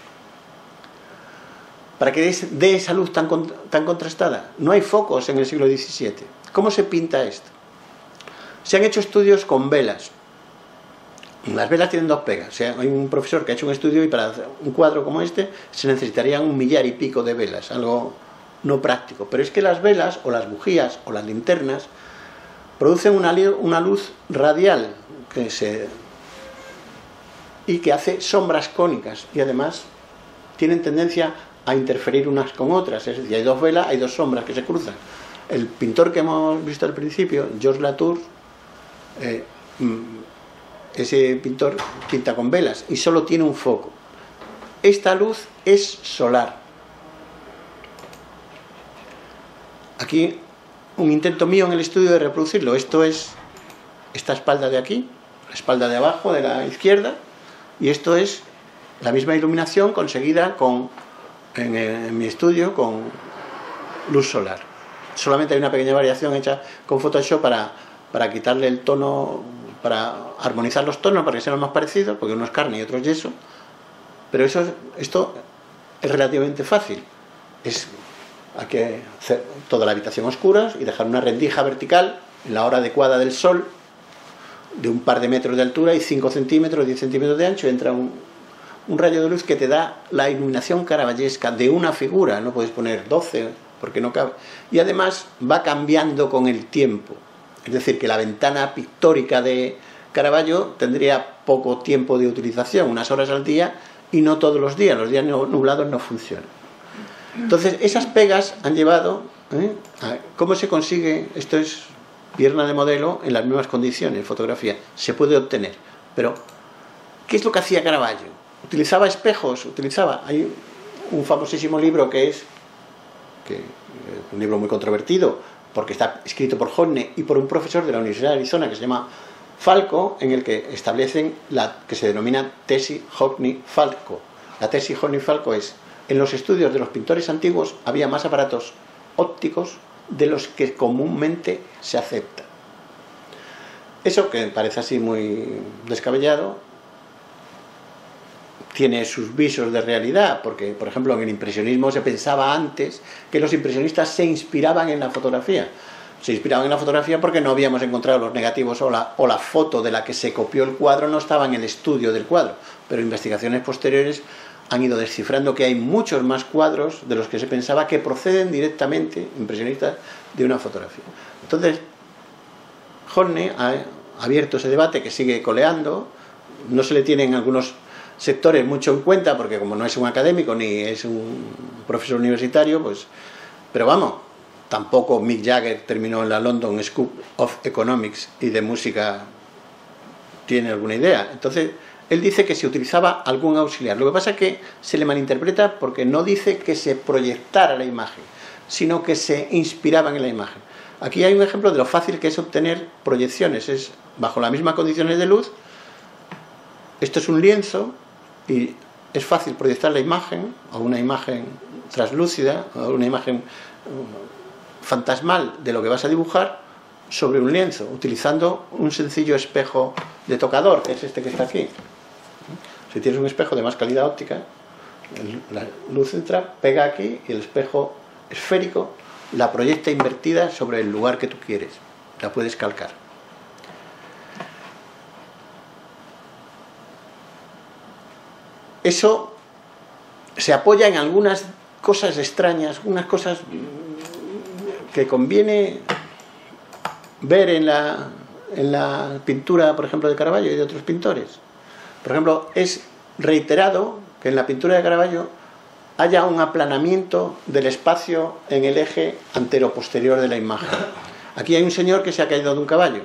Para que dé esa luz tan, tan contrastada. No hay focos en el siglo XVII. ¿Cómo se pinta esto? Se han hecho estudios con velas. Las velas tienen dos pegas. O sea, hay un profesor que ha hecho un estudio y para un cuadro como este se necesitarían un millar y pico de velas, algo no práctico. Pero es que las velas o las bujías o las linternas producen una, una luz radial que se, y que hace sombras cónicas y además tienen tendencia a interferir unas con otras. Es decir, hay dos velas, hay dos sombras que se cruzan. El pintor que hemos visto al principio, Georges Latour, eh, mm, ese pintor pinta con velas y solo tiene un foco. Esta luz es solar. Aquí un intento mío en el estudio de reproducirlo. Esto es esta espalda de aquí, la espalda de abajo de la izquierda, y esto es la misma iluminación conseguida con, en, mi estudio con luz solar. Solamente hay una pequeña variación hecha con Photoshop para, para quitarle el tono, para armonizar los tonos, para que sean más parecidos, porque uno es carne y otro es yeso. Pero eso, esto es relativamente fácil. Es hay que hacer toda la habitación oscura y dejar una rendija vertical en la hora adecuada del sol de un par de metros de altura y 5 centímetros, 10 centímetros de ancho, entra un, un rayo de luz que te da la iluminación caravallesca de una figura, no puedes poner 12 porque no cabe. Y además va cambiando con el tiempo. Es decir, que la ventana pictórica de Caravaggio tendría poco tiempo de utilización, unas horas al día, y no todos los días, los días nublados no funcionan. Entonces, esas pegas han llevado, ¿eh? ¿cómo se consigue? Esto es pierna de modelo en las mismas condiciones, fotografía, se puede obtener. Pero, ¿qué es lo que hacía Caravaggio? Utilizaba espejos, utilizaba, hay un famosísimo libro que es, que, un libro muy controvertido, porque está escrito por Hodney y por un profesor de la Universidad de Arizona que se llama Falco, en el que establecen la que se denomina tesis Hodney-Falco. La tesis Hodney-Falco es en los estudios de los pintores antiguos había más aparatos ópticos de los que comúnmente se acepta. Eso que parece así muy descabellado, tiene sus visos de realidad, porque por ejemplo en el impresionismo se pensaba antes que los impresionistas se inspiraban en la fotografía. Se inspiraban en la fotografía porque no habíamos encontrado los negativos o la, o la foto de la que se copió el cuadro no estaba en el estudio del cuadro, pero investigaciones posteriores han ido descifrando que hay muchos más cuadros de los que se pensaba que proceden directamente, impresionistas, de una fotografía. Entonces, Horne ha abierto ese debate que sigue coleando, no se le tiene en algunos sectores mucho en cuenta, porque como no es un académico ni es un profesor universitario, pues, pero vamos, tampoco Mick Jagger terminó en la London School of Economics y de música tiene alguna idea. Entonces, él dice que se utilizaba algún auxiliar. Lo que pasa es que se le malinterpreta porque no dice que se proyectara la imagen, sino que se inspiraban en la imagen. Aquí hay un ejemplo de lo fácil que es obtener proyecciones. Es bajo las mismas condiciones de luz. Esto es un lienzo y es fácil proyectar la imagen o una imagen translúcida o una imagen uh, fantasmal de lo que vas a dibujar sobre un lienzo, utilizando un sencillo espejo de tocador, que es este que está aquí. Si tienes un espejo de más calidad óptica, la luz entra, pega aquí y el espejo esférico la proyecta invertida sobre el lugar que tú quieres. La puedes calcar. Eso se apoya en algunas cosas extrañas, unas cosas que conviene ver en la, pintura, por ejemplo, de Caravaggio y de otros pintores. Por ejemplo, es reiterado que en la pintura de Caravaggio haya un aplanamiento del espacio en el eje antero-posterior de la imagen. Aquí hay un señor que se ha caído de un caballo.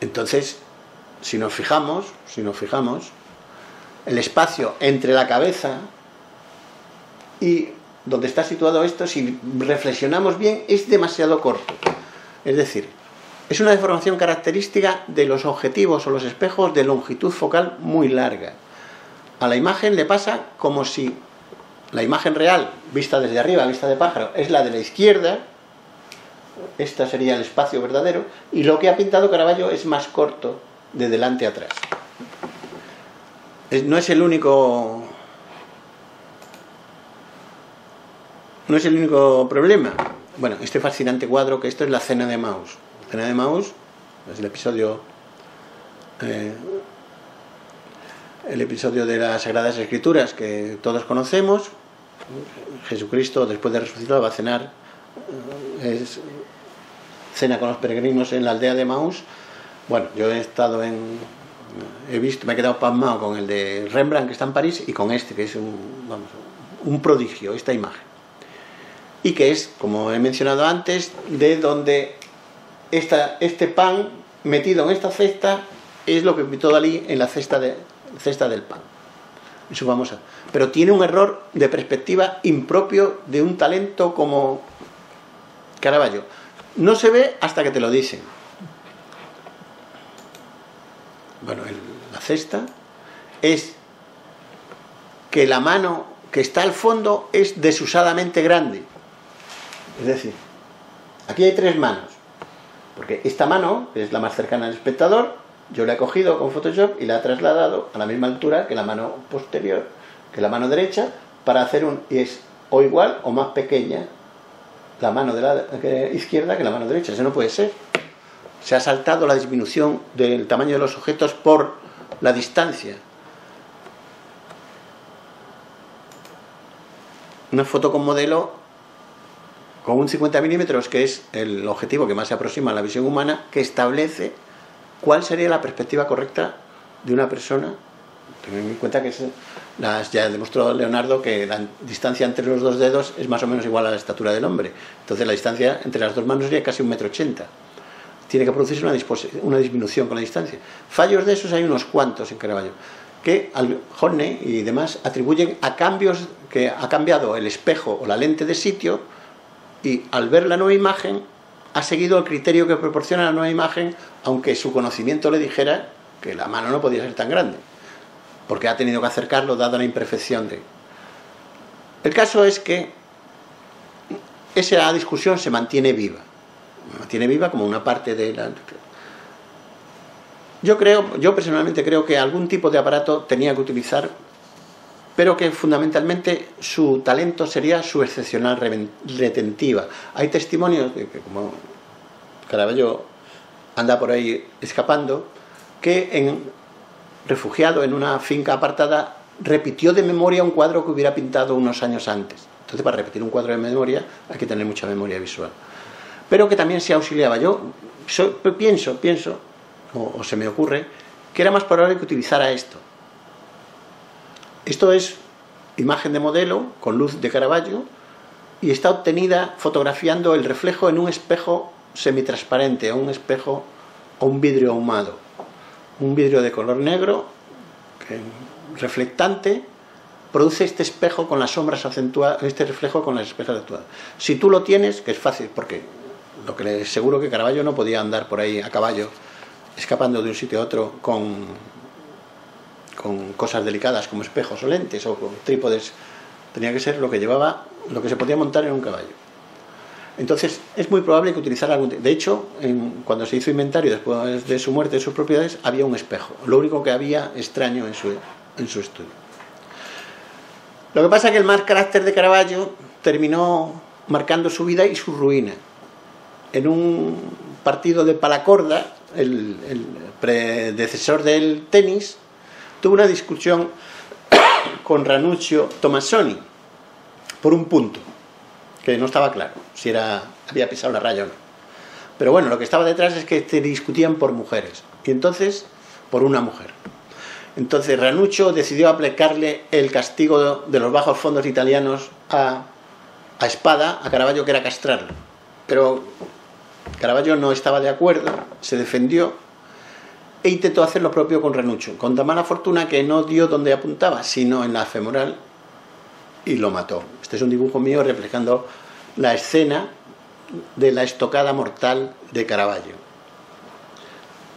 Entonces, si nos fijamos, si nos fijamos, el espacio entre la cabeza y donde está situado esto, si reflexionamos bien, es demasiado corto. Es decir, es una deformación característica de los objetivos o los espejos de longitud focal muy larga. A la imagen le pasa como si la imagen real, vista desde arriba, vista de pájaro, es la de la izquierda, este sería el espacio verdadero, y lo que ha pintado Caravaggio es más corto de delante a atrás. no es el único no es el único problema. Bueno, este fascinante cuadro que esto es la cena de Maus. La cena de Maus es el episodio eh, el episodio de las Sagradas Escrituras que todos conocemos. Jesucristo después de resucitar va a cenar eh, es, cena con los peregrinos en la aldea de Maus. Bueno, yo he estado en. He visto, me he quedado pasmado con el de Rembrandt que está en París y con este que es un, vamos, un prodigio, esta imagen. Y que es, como he mencionado antes, de donde esta, este pan metido en esta cesta es lo que pintó Dalí en la cesta, de, cesta del pan. Eso vamos a. Pero tiene un error de perspectiva impropio de un talento como Caravaggio. No se ve hasta que te lo dicen. Bueno, la cesta es que la mano que está al fondo es desusadamente grande. Es decir, aquí hay tres manos. Porque esta mano, que es la más cercana al espectador, yo la he cogido con Photoshop y la he trasladado a la misma altura que la mano posterior, que la mano derecha, para hacer un... y es o igual o más pequeña la mano de la izquierda que la mano derecha. Eso no puede ser. Se ha saltado la disminución del tamaño de los objetos por la distancia. Una foto con modelo con un 50 milímetros, que es el objetivo que más se aproxima a la visión humana, que establece cuál sería la perspectiva correcta de una persona. Ten en cuenta que las, ya demostró Leonardo que la distancia entre los dos dedos es más o menos igual a la estatura del hombre. Entonces la distancia entre las dos manos sería casi un metro ochenta. Tiene que producirse una, una disminución con la distancia. Fallos de esos hay unos cuantos en Caravaggio que Horney y demás atribuyen a cambios que ha cambiado el espejo o la lente de sitio y al ver la nueva imagen ha seguido el criterio que proporciona la nueva imagen, aunque su conocimiento le dijera que la mano no podía ser tan grande, porque ha tenido que acercarlo dada la imperfección de... El caso es que esa discusión se mantiene viva, mantiene viva como una parte de la... Yo creo, yo personalmente creo que algún tipo de aparato tenía que utilizar pero que fundamentalmente su talento sería su excepcional retentiva. Hay testimonios de que como Caravaggio anda por ahí escapando, que refugiado en una finca apartada repitió de memoria un cuadro que hubiera pintado unos años antes. Entonces, para repetir un cuadro de memoria hay que tener mucha memoria visual. Pero que también se auxiliaba. Yo pienso, pienso, o se me ocurre, que era más probable que utilizara esto esto es imagen de modelo con luz de Caravaggio y está obtenida fotografiando el reflejo en un espejo semitransparente, o un espejo o un vidrio ahumado. Un vidrio de color negro, reflectante, produce este espejo con las sombras acentuadas, este reflejo con las espejos acentuadas. Si tú lo tienes, que es fácil, porque lo que seguro que Caravaggio no podía andar por ahí a caballo, escapando de un sitio a otro con con cosas delicadas como espejos o lentes o trípodes. Tenía que ser lo que llevaba, lo que se podía montar en un caballo. Entonces, es muy probable que utilizara algún. De hecho, cuando se hizo inventario después de su muerte de sus propiedades, había un espejo. Lo único que había extraño en su, en su estudio. Lo que pasa es que el mal carácter de Caravaggio terminó marcando su vida y su ruina. En un partido de Palacorda, el, predecesor del tenis, tuvo una discusión con Ranuccio Tomassoni por un punto, que no estaba claro si era, había pisado la raya o no. Pero bueno, lo que estaba detrás es que se discutían por mujeres, y entonces por una mujer. Entonces Ranuccio decidió aplicarle el castigo de los bajos fondos italianos a, a Espada, a Caravaggio, que era castrarlo. Pero Caravaggio no estaba de acuerdo, se defendió e intentó hacer lo propio con Ranuccio, con tan mala fortuna que no dio donde apuntaba, sino en la femoral y lo mató. Este es un dibujo mío reflejando la escena de la estocada mortal de Caravaggio.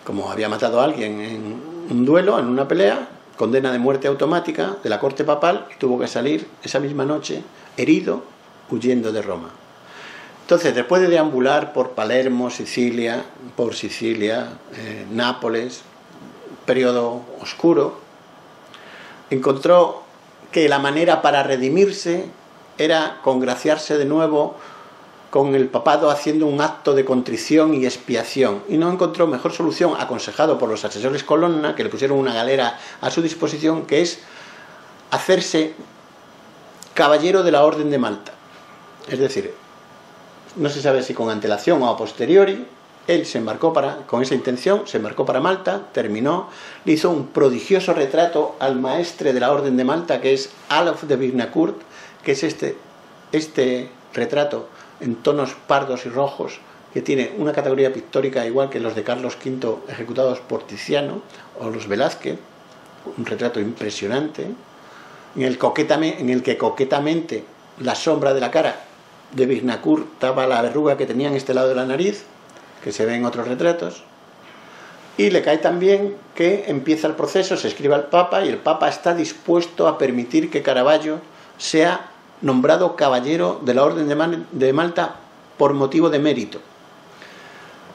Como había matado a alguien en un duelo, en una pelea, condena de muerte automática de la corte papal y tuvo que salir esa misma noche herido huyendo de Roma. Entonces, después de deambular por Palermo, Sicilia, por Sicilia, eh, Nápoles, periodo oscuro, encontró que la manera para redimirse era congraciarse de nuevo con el papado haciendo un acto de contrición y expiación. Y no encontró mejor solución, aconsejado por los asesores Colonna, que le pusieron una galera a su disposición, que es hacerse caballero de la Orden de Malta. Es decir, no se sabe si con antelación o a posteriori, él se embarcó para, con esa intención, se embarcó para Malta, terminó, le hizo un prodigioso retrato al maestre de la Orden de Malta, que es Alof de Virnacourt, que es este, este retrato en tonos pardos y rojos, que tiene una categoría pictórica igual que los de Carlos V ejecutados por Tiziano o los Velázquez, un retrato impresionante, en el, en el que coquetamente la sombra de la cara de Bignacur tapa la verruga que tenía en este lado de la nariz, que se ve en otros retratos, y le cae también que empieza el proceso, se escribe al Papa y el Papa está dispuesto a permitir que Caravaggio sea nombrado caballero de la Orden de Malta por motivo de mérito.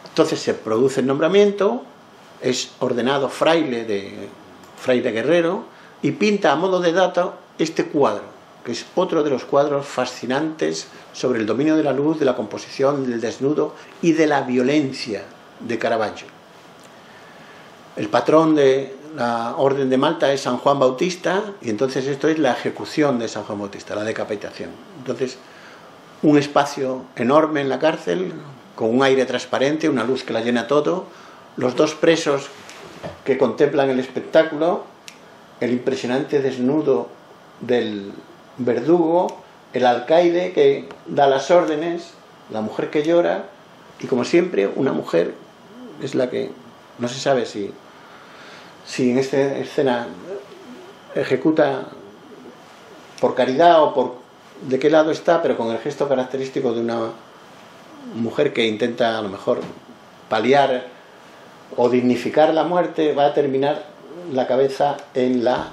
Entonces se produce el nombramiento, es ordenado fraile de fraile guerrero y pinta a modo de dato este cuadro que es otro de los cuadros fascinantes sobre el dominio de la luz, de la composición, del desnudo y de la violencia de Caravaggio. El patrón de la Orden de Malta es San Juan Bautista y entonces esto es la ejecución de San Juan Bautista, la decapitación. Entonces, un espacio enorme en la cárcel, con un aire transparente, una luz que la llena todo, los dos presos que contemplan el espectáculo, el impresionante desnudo del verdugo, el alcaide que da las órdenes, la mujer que llora y como siempre una mujer es la que no se sabe si, si en esta escena ejecuta por caridad o por de qué lado está, pero con el gesto característico de una mujer que intenta a lo mejor paliar o dignificar la muerte, va a terminar la cabeza en la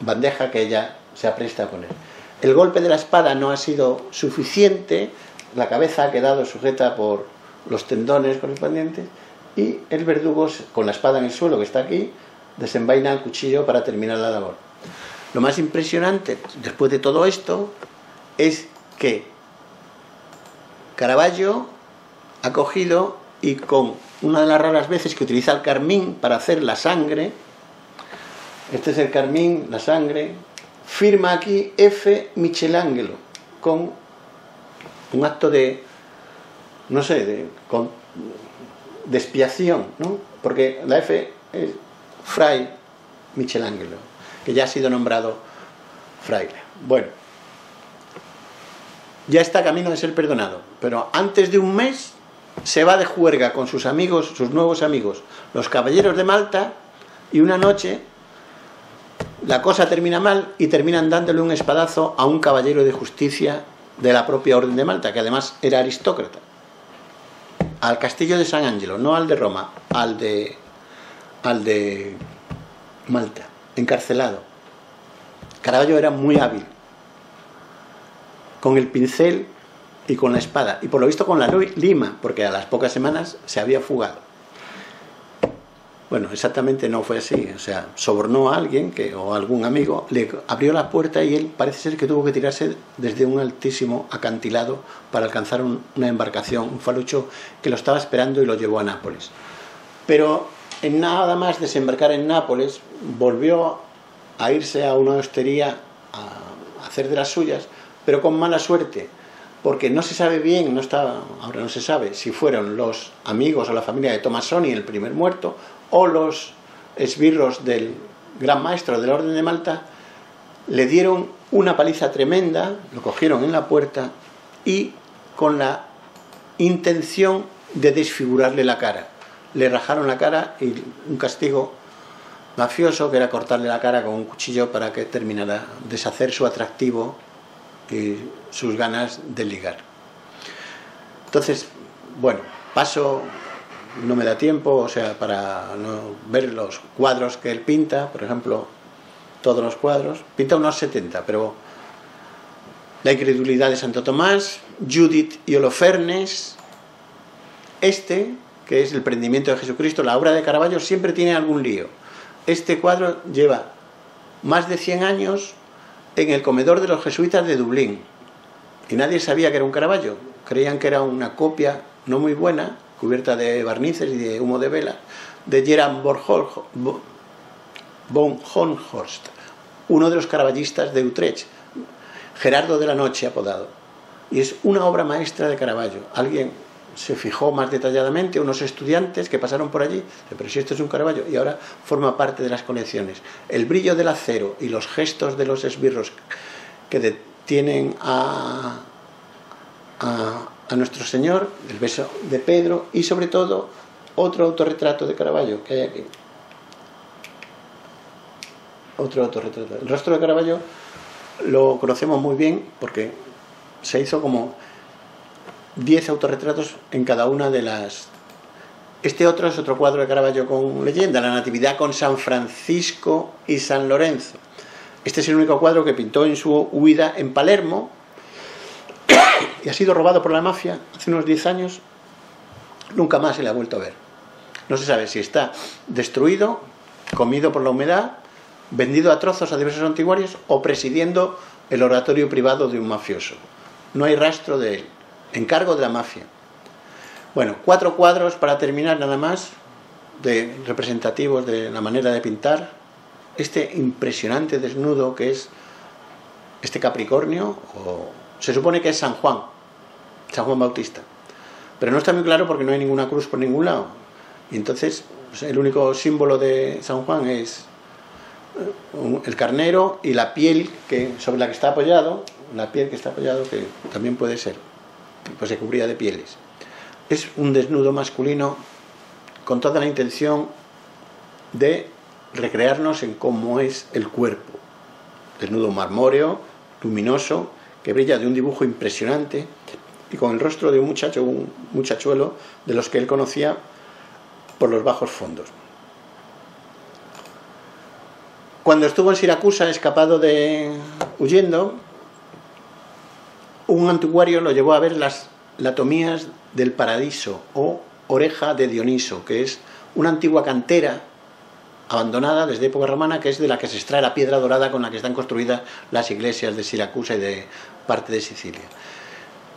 bandeja que ella se apresta a poner. El golpe de la espada no ha sido suficiente, la cabeza ha quedado sujeta por los tendones correspondientes y el verdugo, con la espada en el suelo que está aquí, desenvaina el cuchillo para terminar la labor. Lo más impresionante, después de todo esto, es que Caravaggio ha cogido y con una de las raras veces que utiliza el carmín para hacer la sangre, este es el carmín, la sangre, firma aquí F. Michelangelo con un acto de, no sé, de, de expiación, ¿no? porque la F es Fray Michelangelo, que ya ha sido nombrado fraile. Bueno, ya está camino de ser perdonado, pero antes de un mes se va de juerga con sus amigos, sus nuevos amigos, los caballeros de Malta, y una noche la cosa termina mal y terminan dándole un espadazo a un caballero de justicia de la propia Orden de Malta, que además era aristócrata. Al castillo de San Angelo, no al de Roma, al de, al de Malta, encarcelado. Caravaggio era muy hábil, con el pincel y con la espada, y por lo visto con la lima, porque a las pocas semanas se había fugado. Bueno, exactamente no fue así. O sea, sobornó a alguien que, o algún amigo, le abrió la puerta y él parece ser que tuvo que tirarse desde un altísimo acantilado para alcanzar una embarcación, un falucho que lo estaba esperando y lo llevó a Nápoles. Pero en nada más desembarcar en Nápoles, volvió a irse a una hostería a hacer de las suyas, pero con mala suerte, porque no se sabe bien, no está, ahora no se sabe si fueron los amigos o la familia de Tomasoni, el primer muerto, o los esbirros del gran maestro del orden de Malta, le dieron una paliza tremenda, lo cogieron en la puerta y con la intención de desfigurarle la cara. Le rajaron la cara y un castigo mafioso que era cortarle la cara con un cuchillo para que terminara deshacer su atractivo y sus ganas de ligar. Entonces, bueno, paso no me da tiempo, o sea, para no ver los cuadros que él pinta, por ejemplo, todos los cuadros. Pinta unos 70, pero La incredulidad de Santo Tomás, Judith y Holofernes, este, que es el prendimiento de Jesucristo, la obra de Caravaggio siempre tiene algún lío. Este cuadro lleva más de 100 años en el comedor de los jesuitas de Dublín y nadie sabía que era un Caravaggio. Creían que era una copia no muy buena cubierta de barnices y de humo de vela, de Gerard von Honhorst, uno de los caraballistas de Utrecht, Gerardo de la Noche apodado. Y es una obra maestra de Caravaggio. Alguien se fijó más detalladamente, unos estudiantes que pasaron por allí, pero si esto es un Caravaggio, y ahora forma parte de las colecciones. El brillo del acero y los gestos de los esbirros que detienen a, a, a nuestro Señor, el beso de Pedro y sobre todo otro autorretrato de Caravaggio que hay aquí. Otro autorretrato. El rostro de Caravaggio lo conocemos muy bien porque se hizo como 10 autorretratos en cada una de las... Este otro es otro cuadro de Caravaggio con leyenda, la Natividad con San Francisco y San Lorenzo. Este es el único cuadro que pintó en su huida en Palermo, y ha sido robado por la mafia hace unos 10 años, nunca más se le ha vuelto a ver. No se sabe si está destruido, comido por la humedad, vendido a trozos a diversos antiguarios o presidiendo el oratorio privado de un mafioso. No hay rastro de él. Encargo de la mafia. Bueno, cuatro cuadros para terminar nada más, de representativos de la manera de pintar. Este impresionante desnudo que es este Capricornio o se supone que es San Juan, San Juan Bautista. Pero no está muy claro porque no hay ninguna cruz por ningún lado. Y entonces el único símbolo de San Juan es eh, el carnero y la piel que, sobre la que está apoyado, la piel que está apoyado, que también puede ser, pues se cubría de pieles. Es un desnudo masculino con toda la intención de recrearnos en cómo es el cuerpo. Desnudo marmóreo, luminoso, que brilla de un dibujo impresionante y con el rostro de un muchacho, un muchachuelo de los que él conocía por los bajos fondos. Cuando estuvo en Siracusa, escapado de huyendo, un antiguario lo llevó a ver las latomías del paradiso o oreja de Dioniso, que es una antigua cantera abandonada desde época romana, que es de la que se extrae la piedra dorada con la que están construidas las iglesias de Siracusa y de parte de Sicilia.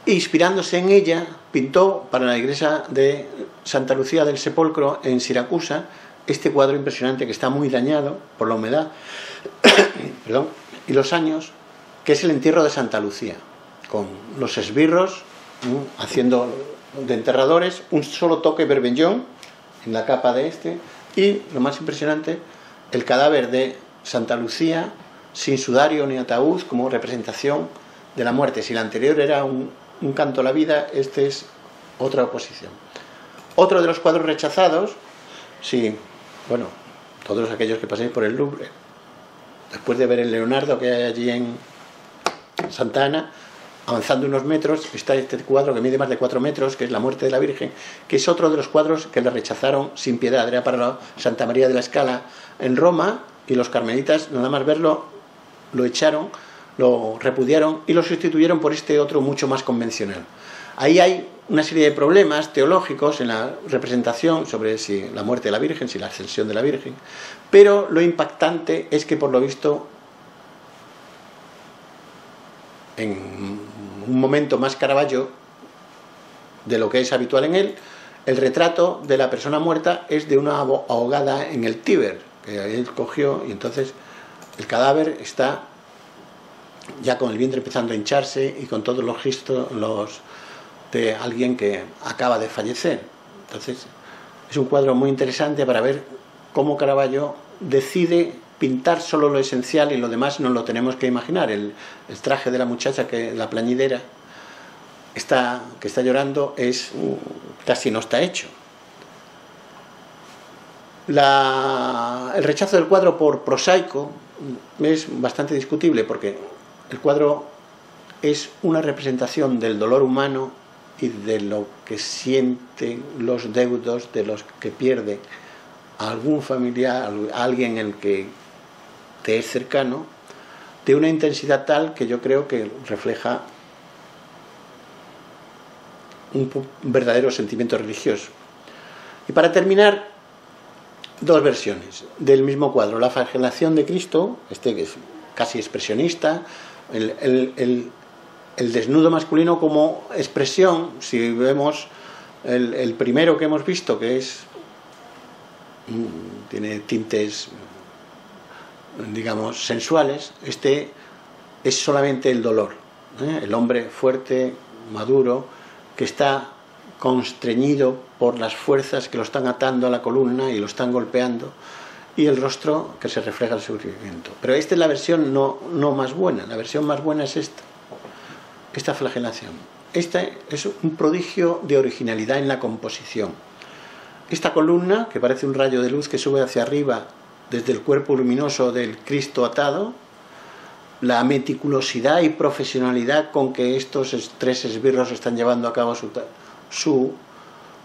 Inspirándose en ella, pintó para la iglesia de Santa Lucía del Sepulcro en Siracusa este cuadro impresionante que está muy dañado por la humedad y los años, que es el entierro de Santa Lucía, con los esbirros haciendo de enterradores, un solo toque berbellón en la capa de este, y, lo más impresionante, el cadáver de Santa Lucía sin sudario ni ataúd como representación de la muerte. Si la anterior era un, canto a la vida, este es otra oposición. Otro de los cuadros rechazados, sí, bueno, todos aquellos que paséis por el Louvre, después de ver el Leonardo que hay allí en Santa Ana, avanzando unos metros, está este cuadro que mide más de cuatro metros, que es La muerte de la Virgen, que es otro de los cuadros que le rechazaron sin piedad. Era para Santa María de la Escala en Roma y los carmelitas, nada más verlo, lo echaron lo repudiaron y lo sustituyeron por este otro mucho más convencional. Ahí hay una serie de problemas teológicos en la representación sobre si la muerte de la Virgen, si la ascensión de la Virgen, pero lo impactante es que por lo visto en un momento más Caravaggio de lo que es habitual en él, el retrato de la persona muerta es de una ahogada en el Tíber, que él cogió y entonces el cadáver está ya con el vientre empezando a hincharse y con todos los gestos los, de alguien que acaba de fallecer. Entonces es un cuadro muy interesante para ver cómo Caravaggio decide pintar solo lo esencial y lo demás no lo tenemos que imaginar. El, traje de la muchacha, que la plañidera, está, que está llorando, es casi no está hecho. el rechazo del cuadro por prosaico es bastante discutible porque el cuadro es una representación del dolor humano y de lo que sienten los deudos de los que pierde a algún familiar, alguien en el que te es cercano, de una intensidad tal que yo creo que refleja un verdadero sentimiento religioso. Y para terminar, dos versiones del mismo cuadro. La flagelación de Cristo, este que es casi expresionista, el, desnudo masculino como expresión, si vemos el, primero que hemos visto, que es mm, tiene tintes digamos, sensuales, este es solamente el dolor. ¿eh? El hombre fuerte, maduro, que está constreñido por las fuerzas que lo están atando a la columna y lo están golpeando, y el rostro que se refleja el sufrimiento. Pero esta es la versión no, no más buena, la versión más buena es esta, esta flagelación. Esta es un prodigio de originalidad en la composición. Esta columna, que parece un rayo de luz que sube hacia arriba desde el cuerpo luminoso del Cristo atado, la meticulosidad y profesionalidad con que estos tres esbirros están llevando a cabo su,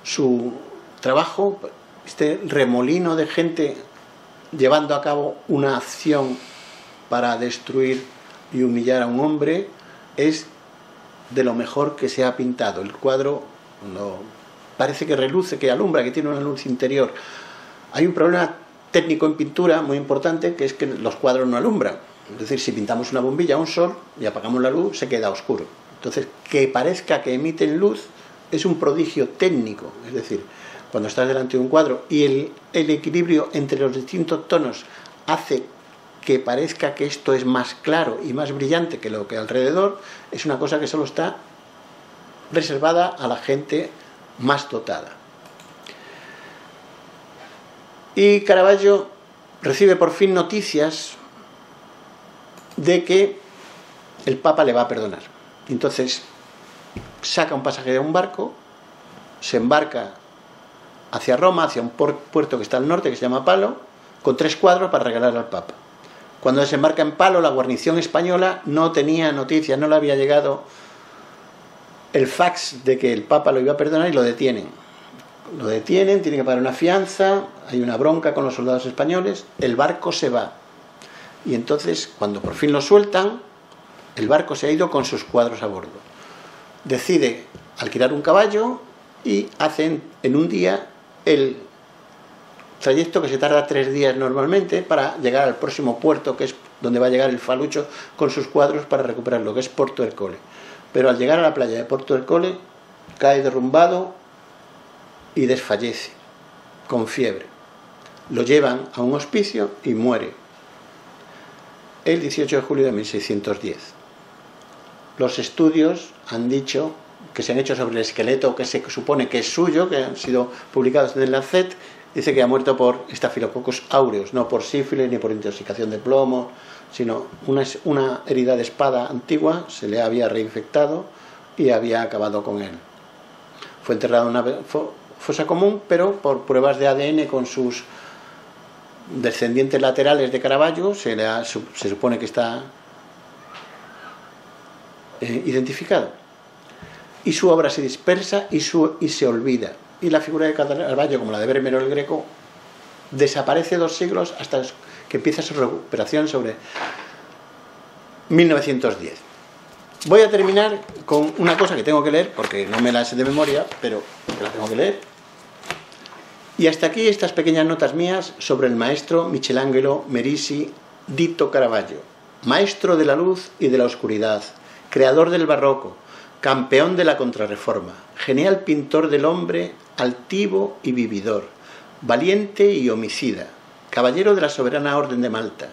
su, trabajo, este remolino de gente llevando a cabo una acción para destruir y humillar a un hombre, es de lo mejor que se ha pintado. El cuadro no, parece que reluce, que alumbra, que tiene una luz interior. Hay un problema técnico en pintura muy importante, que es que los cuadros no alumbran. Es decir, si pintamos una bombilla un sol y apagamos la luz, se queda oscuro. Entonces, que parezca que emiten luz es un prodigio técnico. Es decir, cuando estás delante de un cuadro y el, el equilibrio entre los distintos tonos hace que parezca que esto es más claro y más brillante que lo que alrededor, es una cosa que solo está reservada a la gente más dotada. Y Caravaggio recibe por fin noticias de que el Papa le va a perdonar. Entonces saca un pasaje de un barco, se embarca hacia Roma, hacia un puerto que está al norte, que se llama Palo, con tres cuadros para regalar al Papa. Cuando desembarca en Palo, la guarnición española no tenía noticias, no le había llegado el fax de que el Papa lo iba a perdonar y lo detienen lo detienen, tiene que pagar una fianza, hay una bronca con los soldados españoles, el barco se va. Y entonces, cuando por fin lo sueltan, el barco se ha ido con sus cuadros a bordo. Decide alquilar un caballo y hacen en un día el trayecto que se tarda tres días normalmente para llegar al próximo puerto, que es donde va a llegar el falucho con sus cuadros para recuperarlo, que es Porto del Cole. Pero al llegar a la playa de Porto del Cole, cae derrumbado y desfallece con fiebre. Lo llevan a un hospicio y muere el 18 de julio de 1610. Los estudios han dicho que se han hecho sobre el esqueleto que se supone que es suyo, que han sido publicados en el Lancet, dice que ha muerto por Staphylococcus aureus, no por sífilis ni por intoxicación de plomo, sino una, una herida de espada antigua se le había reinfectado y había acabado con él. Fue enterrado una fosa común, pero por pruebas de ADN con sus descendientes laterales de Caravaggio se, se supone que está eh, identificado. Y su obra se dispersa y, su, y se olvida. Y la figura de Caravaggio, como la de Vermeer el Greco, desaparece dos siglos hasta que empieza su recuperación sobre 1910. Voy a terminar con una cosa que tengo que leer, porque no me la sé de memoria, pero la tengo que leer. Y hasta aquí estas pequeñas notas mías sobre el maestro Michelangelo Merisi Dito Caravaggio, maestro de la luz y de la oscuridad, creador del barroco, campeón de la contrarreforma, genial pintor del hombre, altivo y vividor, valiente y homicida, caballero de la soberana orden de Malta,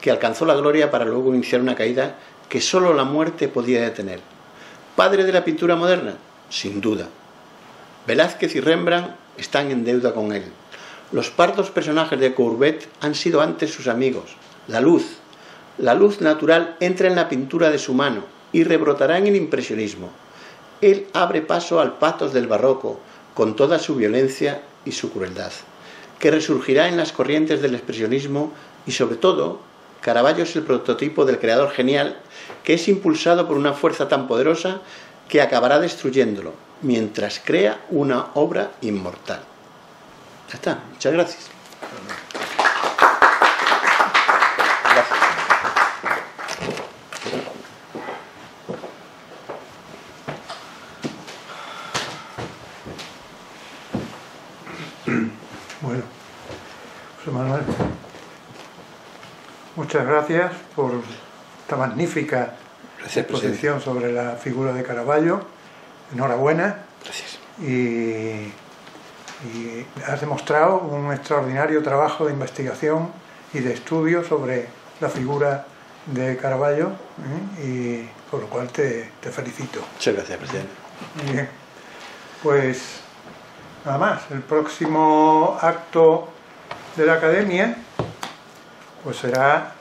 que alcanzó la gloria para luego iniciar una caída que sólo la muerte podía detener. Padre de la pintura moderna, sin duda. Velázquez y Rembrandt están en deuda con él. Los pardos personajes de Courbet han sido antes sus amigos. La luz, la luz natural entra en la pintura de su mano y rebrotará en el impresionismo. Él abre paso al patos del barroco, con toda su violencia y su crueldad, que resurgirá en las corrientes del expresionismo y sobre todo, Caravaggio es el prototipo del creador genial que es impulsado por una fuerza tan poderosa que acabará destruyéndolo, mientras crea una obra inmortal. Ya está, muchas gracias. Bueno, José Manuel, muchas gracias por esta magnífica exposición sobre la figura de Caravaggio. Enhorabuena. Gracias. Y, y has demostrado un extraordinario trabajo de investigación y de estudio sobre la figura de Caravaggio ¿eh? y por lo cual te, te felicito. Muchas gracias, presidente. Muy bien. Pues nada más. El próximo acto de la academia pues será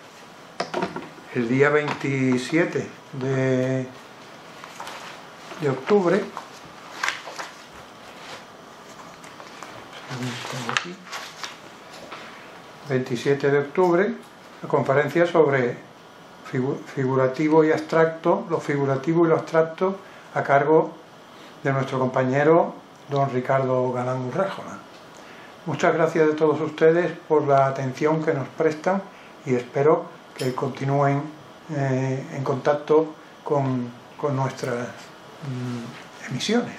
el día 27 de, de octubre. Tengo aquí. 27 de octubre, la conferencia sobre figu- figurativo y abstracto, lo figurativo y lo abstracto a cargo de nuestro compañero don Ricardo Galán Urréjola. Muchas gracias a todos ustedes por la atención que nos prestan y espero que continúen eh, en contacto con, con nuestras emisiones.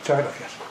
Muchas gracias.